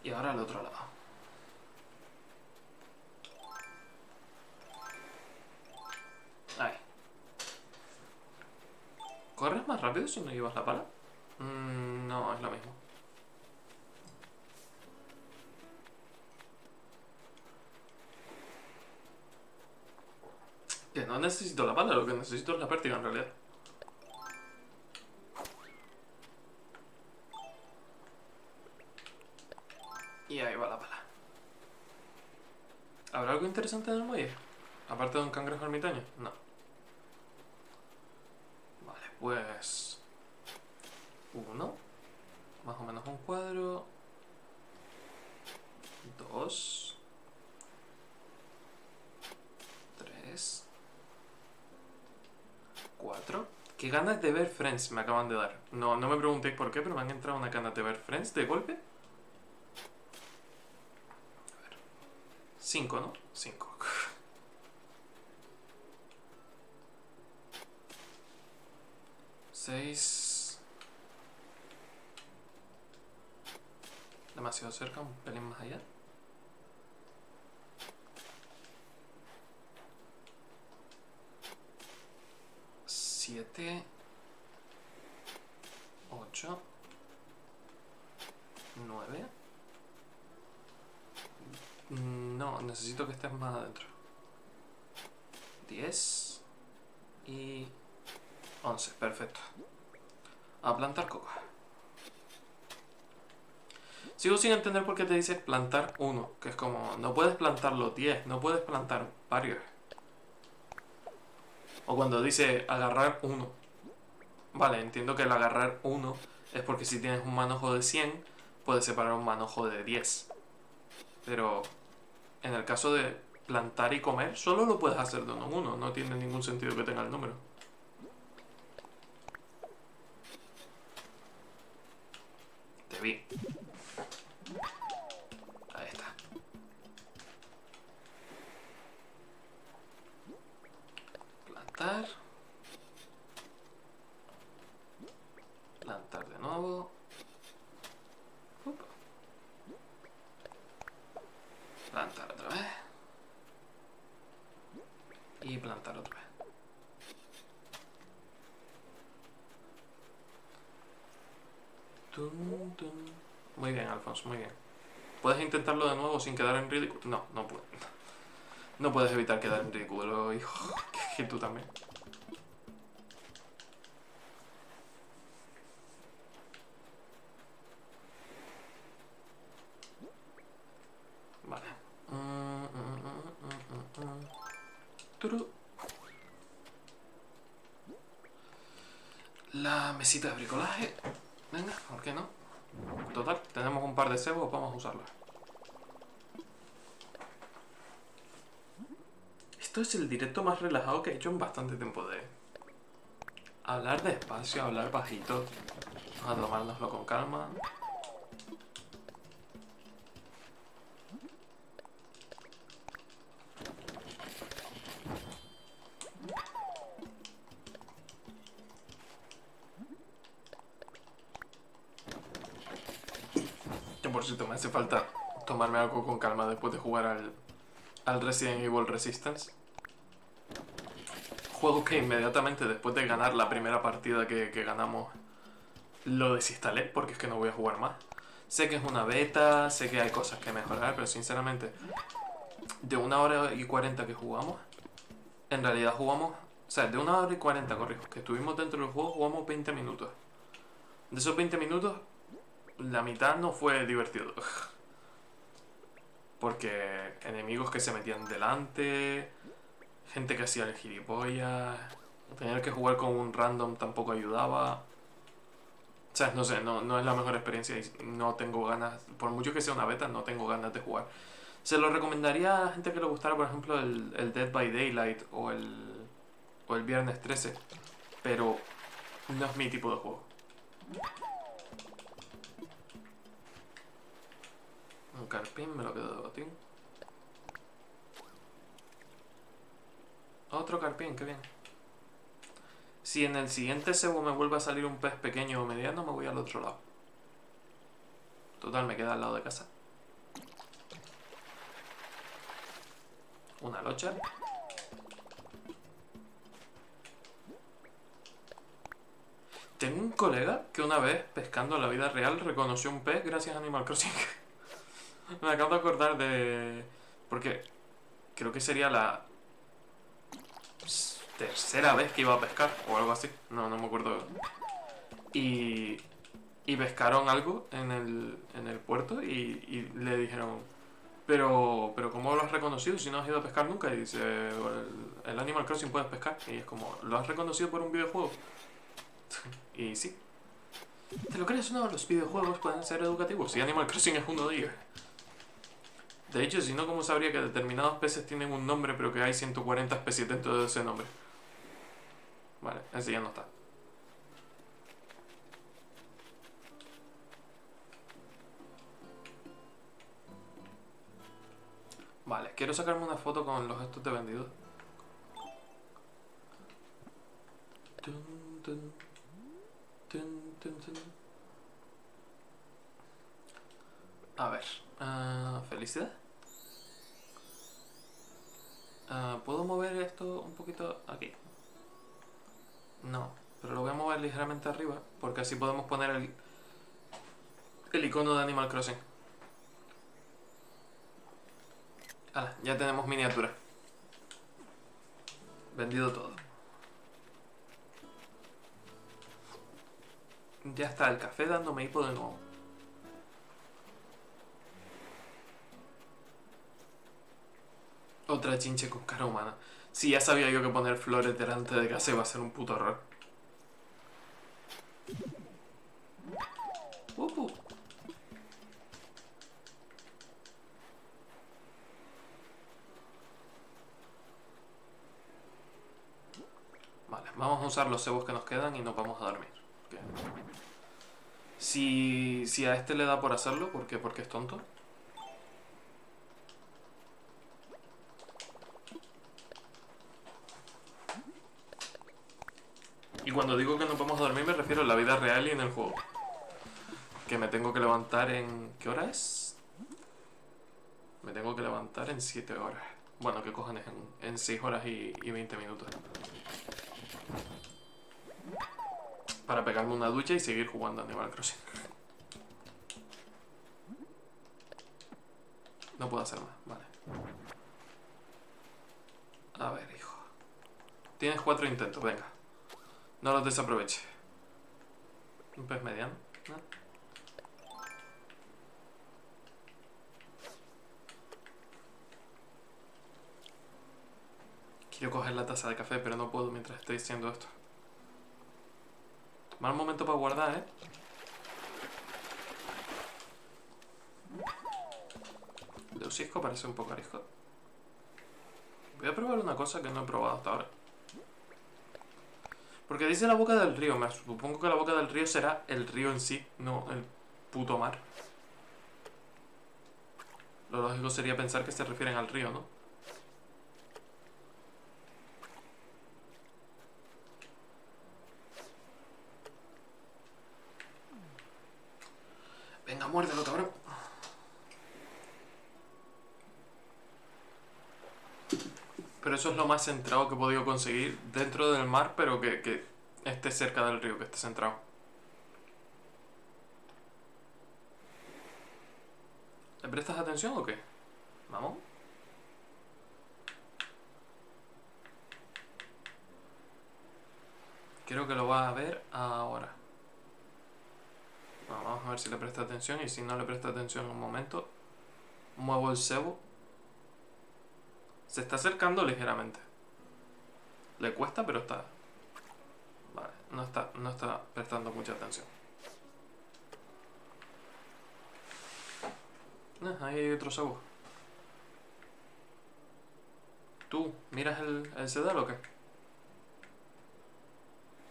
Y ahora al otro lado. Ahí. ¿Corres más rápido si no llevas la pala? Mm, no, es lo mismo. Que no necesito la pala, lo que necesito es la pértiga en realidad. Y ahí va la pala. ¿Habrá algo interesante en el muelle? Aparte de un cangrejo ermitaño. No. pues... Uno. Más o menos un cuadro. Dos. Tres. Cuatro. ¿Qué ganas de ver Friends me acaban de dar? No, no me preguntéis por qué, pero me han entrado una ganas de ver Friends de golpe. A ver. Cinco, ¿no? Cinco. Seis. Demasiado cerca, un pelín más allá. Siete. Ocho. Nueve. No, necesito que estés más adentro. Diez. Y... Once, perfecto. A plantar coco. Sigo sin entender por qué te dice plantar uno, que es como, no puedes plantar los 10, no puedes plantar varios. O cuando dice agarrar uno. Vale, entiendo que el agarrar uno es porque si tienes un manojo de 100, puedes separar un manojo de 10. Pero en el caso de plantar y comer, solo lo puedes hacer de uno en uno, no tiene ningún sentido que tenga el número. Te vi. Plantar. Plantar de nuevo. Plantar otra vez. Y plantar otra vez. Muy bien, Alfonso, muy bien. ¿Puedes intentarlo de nuevo sin quedar en ridículo? No, no puedes. No puedes evitar quedar en ridículo, hijo. Que tú también. Vale. La mesita de bricolaje. Venga, ¿por qué no? Total, tenemos un par de cebos, vamos a usarlos. Esto es el directo más relajado que he hecho en bastante tiempo de... Hablar despacio, hablar bajito. Vamos a tomárnoslo con calma. Que por cierto me hace falta tomarme algo con calma después de jugar al, al Resident Evil Resistance. Juego que inmediatamente después de ganar la primera partida que, ganamos lo desinstalé porque es que no voy a jugar más. Sé que es una beta, sé que hay cosas que mejorar, pero sinceramente, de una hora y cuarenta que jugamos, en realidad jugamos, o sea, de una hora y cuarenta, corrijo, que estuvimos dentro del juego, jugamos 20 minutos. De esos 20 minutos, la mitad no fue divertido. Porque enemigos que se metían delante, gente que hacía el gilipollas, tener que jugar con un random tampoco ayudaba. O sea, no sé, no, no es la mejor experiencia y no tengo ganas, por mucho que sea una beta, no tengo ganas de jugar. Se lo recomendaría a gente que le gustara, por ejemplo, el, el Dead by Daylight o el, o el Viernes 13, pero no es mi tipo de juego. Un carpín, me lo quedo de botín. Otro carpín, qué bien. Si en el siguiente cebo me vuelve a salir un pez pequeño o mediano, me voy al otro lado. Total, me queda al lado de casa. Una locha. Tengo un colega que una vez, pescando en la vida real, reconoció un pez gracias a Animal Crossing. me acabo de acordar de... Porque creo que sería la tercera vez que iba a pescar o algo así. No, no me acuerdo. Y, y pescaron algo en el, en el puerto y, y le dijeron, pero, pero ¿cómo lo has reconocido si no has ido a pescar nunca? Y dice, el, el Animal Crossing puedes pescar. Y es como, ¿lo has reconocido por un videojuego? y sí. ¿Te lo crees o no? Los videojuegos pueden ser educativos y Animal Crossing es uno de ellos. De hecho, si no, ¿cómo sabría que determinados peces tienen un nombre pero que hay 140 especies dentro de ese nombre? Vale, ese ya no está. Vale, quiero sacarme una foto con los estos de vendido. Tun, tun, tun, tun, tun. A ver, felicidad. Ah, ¿Puedo mover esto un poquito aquí? No, pero lo voy a mover ligeramente arriba porque así podemos poner el, el icono de Animal Crossing. Hala, ya tenemos miniatura. Vendido todo. Ya está el café dándome hipo de nuevo. Otra chinche con cara humana. Si ya sabía yo que poner flores delante de casa iba a ser un puto error. Vale, vamos a usar los cebos que nos quedan y nos vamos a dormir. Si, si a este le da por hacerlo, ¿por qué? Porque es tonto. Cuando digo que vamos a dormir me refiero a la vida real y en el juego. Que me tengo que levantar en... ¿Qué hora es? Me tengo que levantar en 7 horas. Bueno, ¿qué cojones? En, en 6 horas y, y 20 minutos. Para pegarme una ducha y seguir jugando Animal Crossing. No puedo hacer más, vale. A ver, hijo. Tienes cuatro intentos, venga. No los desaproveche. Un pez mediano. ¿no? Quiero coger la taza de café, pero no puedo mientras estoy diciendo esto. Mal momento para guardar, ¿eh? Leucisco parece un poco arisco. Voy a probar una cosa que no he probado hasta ahora. Porque dice la boca del río, me supongo que la boca del río será el río en sí, no el puto mar. Lo lógico sería pensar que se refieren al río, ¿no? Venga, muérdelo, cabrón. Pero eso es lo más centrado que he podido conseguir dentro del mar, pero que, que esté cerca del río, que esté centrado. ¿Le prestas atención o qué? Vamos. Creo que lo vas a ver ahora. Vamos a ver si le presta atención y si no le presta atención en un momento, muevo el cebo. Se está acercando ligeramente. Le cuesta, pero está... Vale, no está, no está prestando mucha atención. Ah, ahí hay otro cebo. ¿Tú miras el, el sedal o qué?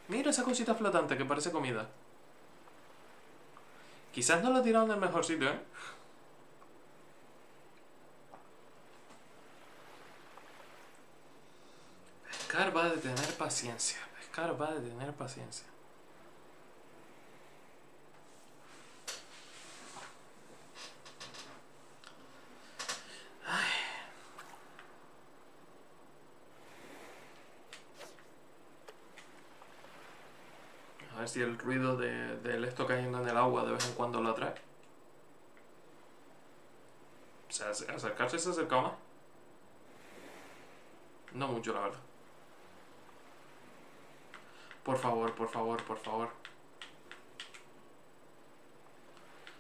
Mira esa cosita flotante que parece comida. Quizás no lo tiraron del mejor sitio, ¿eh? Pescar va de tener paciencia. Pescar va de tener paciencia. A ver si el ruido de, del esto cayendo en el agua de vez en cuando lo atrae. O sea, ac- acercarse se acerca más. No mucho, la verdad. Por favor, por favor, por favor.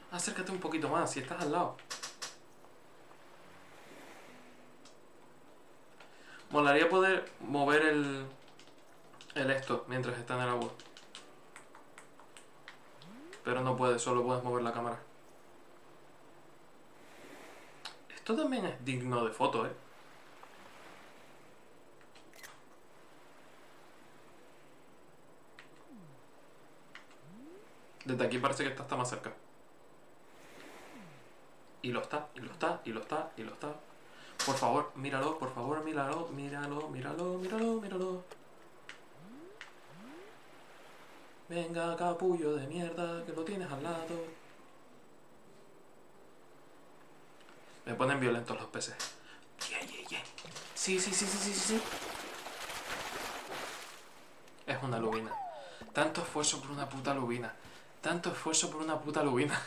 Acércate un poquito más, si estás al lado. Molaría poder mover el, el esto mientras está en el agua. Pero no puedes, solo puedes mover la cámara. Esto también es digno de foto, ¿eh? Desde aquí parece que está más cerca. Y lo está, y lo está, y lo está, y lo está. Por favor, míralo, por favor, míralo, míralo, míralo, míralo, míralo. Venga, capullo de mierda, que lo tienes al lado. Me ponen violentos los peces. Yeah. Sí, sí, sí, sí, sí, sí. Es una lubina. Tanto esfuerzo por una puta lubina. Tanto esfuerzo por una puta lubina.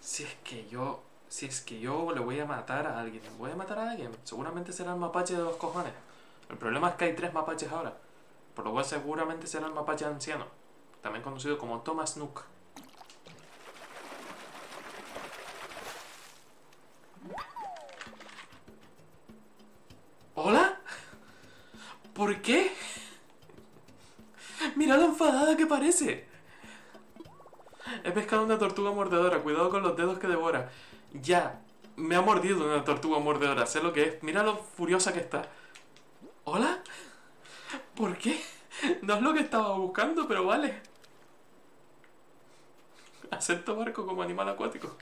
Si es que yo... Si es que yo le voy a matar a alguien. ¿Voy a matar a alguien? Seguramente será el mapache de los cojones. El problema es que hay tres mapaches ahora. Por lo cual seguramente será el mapache anciano. También conocido como Thomas Nook. ¿Hola? ¿Por qué? Mira lo enfadada que parece. He pescado una tortuga mordedora. Cuidado con los dedos que devora. Ya. Me ha mordido una tortuga mordedora. Sé lo que es. Mira lo furiosa que está. ¿Hola? ¿Por qué? No es lo que estaba buscando, pero vale. Acepto barco como animal acuático.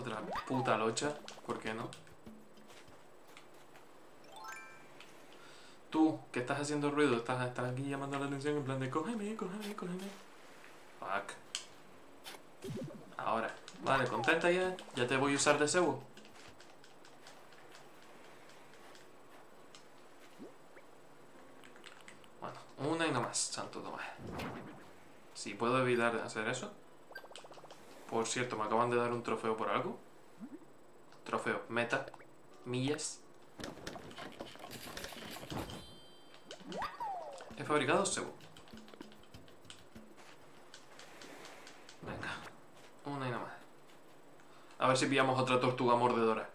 Otra puta locha, ¿por qué no? Tú, que estás haciendo ruido, estás, estás aquí llamando la atención en plan de cógeme, cógeme, cógeme. Fuck. Ahora, vale, contenta ya, ya te voy a usar de cebo. Bueno, una y no más, santo Tomás. Si puedo evitar hacer eso. Por cierto, me acaban de dar un trofeo por algo. Trofeo, meta, millas. He fabricado cebo. Venga, una y nada más. A ver si pillamos otra tortuga mordedora.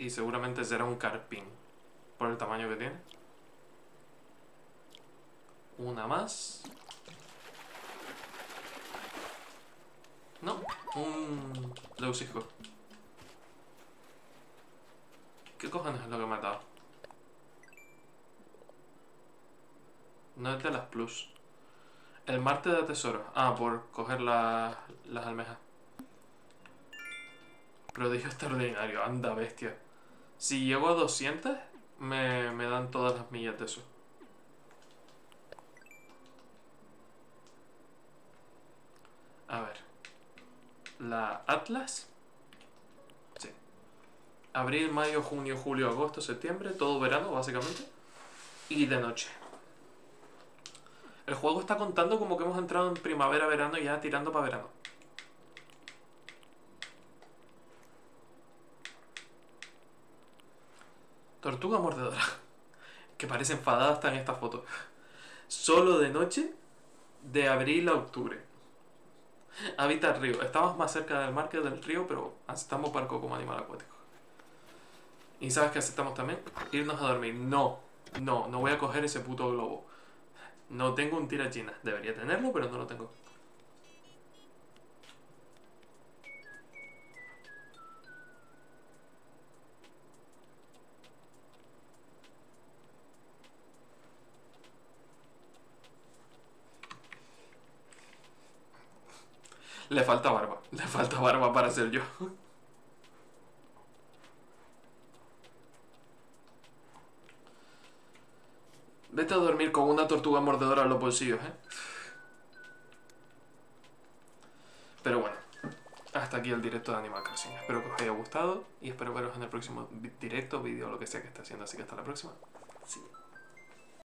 Y seguramente será un carpín. Por el tamaño que tiene. Una más. No, un leucisco. ¿Qué cojones es lo que he matado? No es de las plus. El Marte de tesoro. Ah, por coger las almejas. Prodigio extraordinario, anda bestia. Si llego a 200, me, me dan todas las millas de eso. A ver. La Atlas. Sí. Abril, mayo, junio, julio, agosto, septiembre. Todo verano, básicamente. Y de noche. El juego está contando como que hemos entrado en primavera, verano y ya tirando para verano. Tortuga mordedora. Que parece enfadada hasta en esta foto. Solo de noche, de abril a octubre. Habita el río. Estamos más cerca del mar que del río, pero aceptamos barco como animal acuático. ¿Y sabes qué aceptamos también? Irnos a dormir. No, no, no voy a coger ese puto globo. No tengo un tirachina. Debería tenerlo, pero no lo tengo. Le falta barba. Le falta barba para ser yo. Vete a dormir con una tortuga mordedora en los bolsillos, ¿eh? Pero bueno, hasta aquí el directo de Animal Crossing. Espero que os haya gustado y espero veros en el próximo directo, vídeo, lo que sea que esté haciendo. Así que hasta la próxima.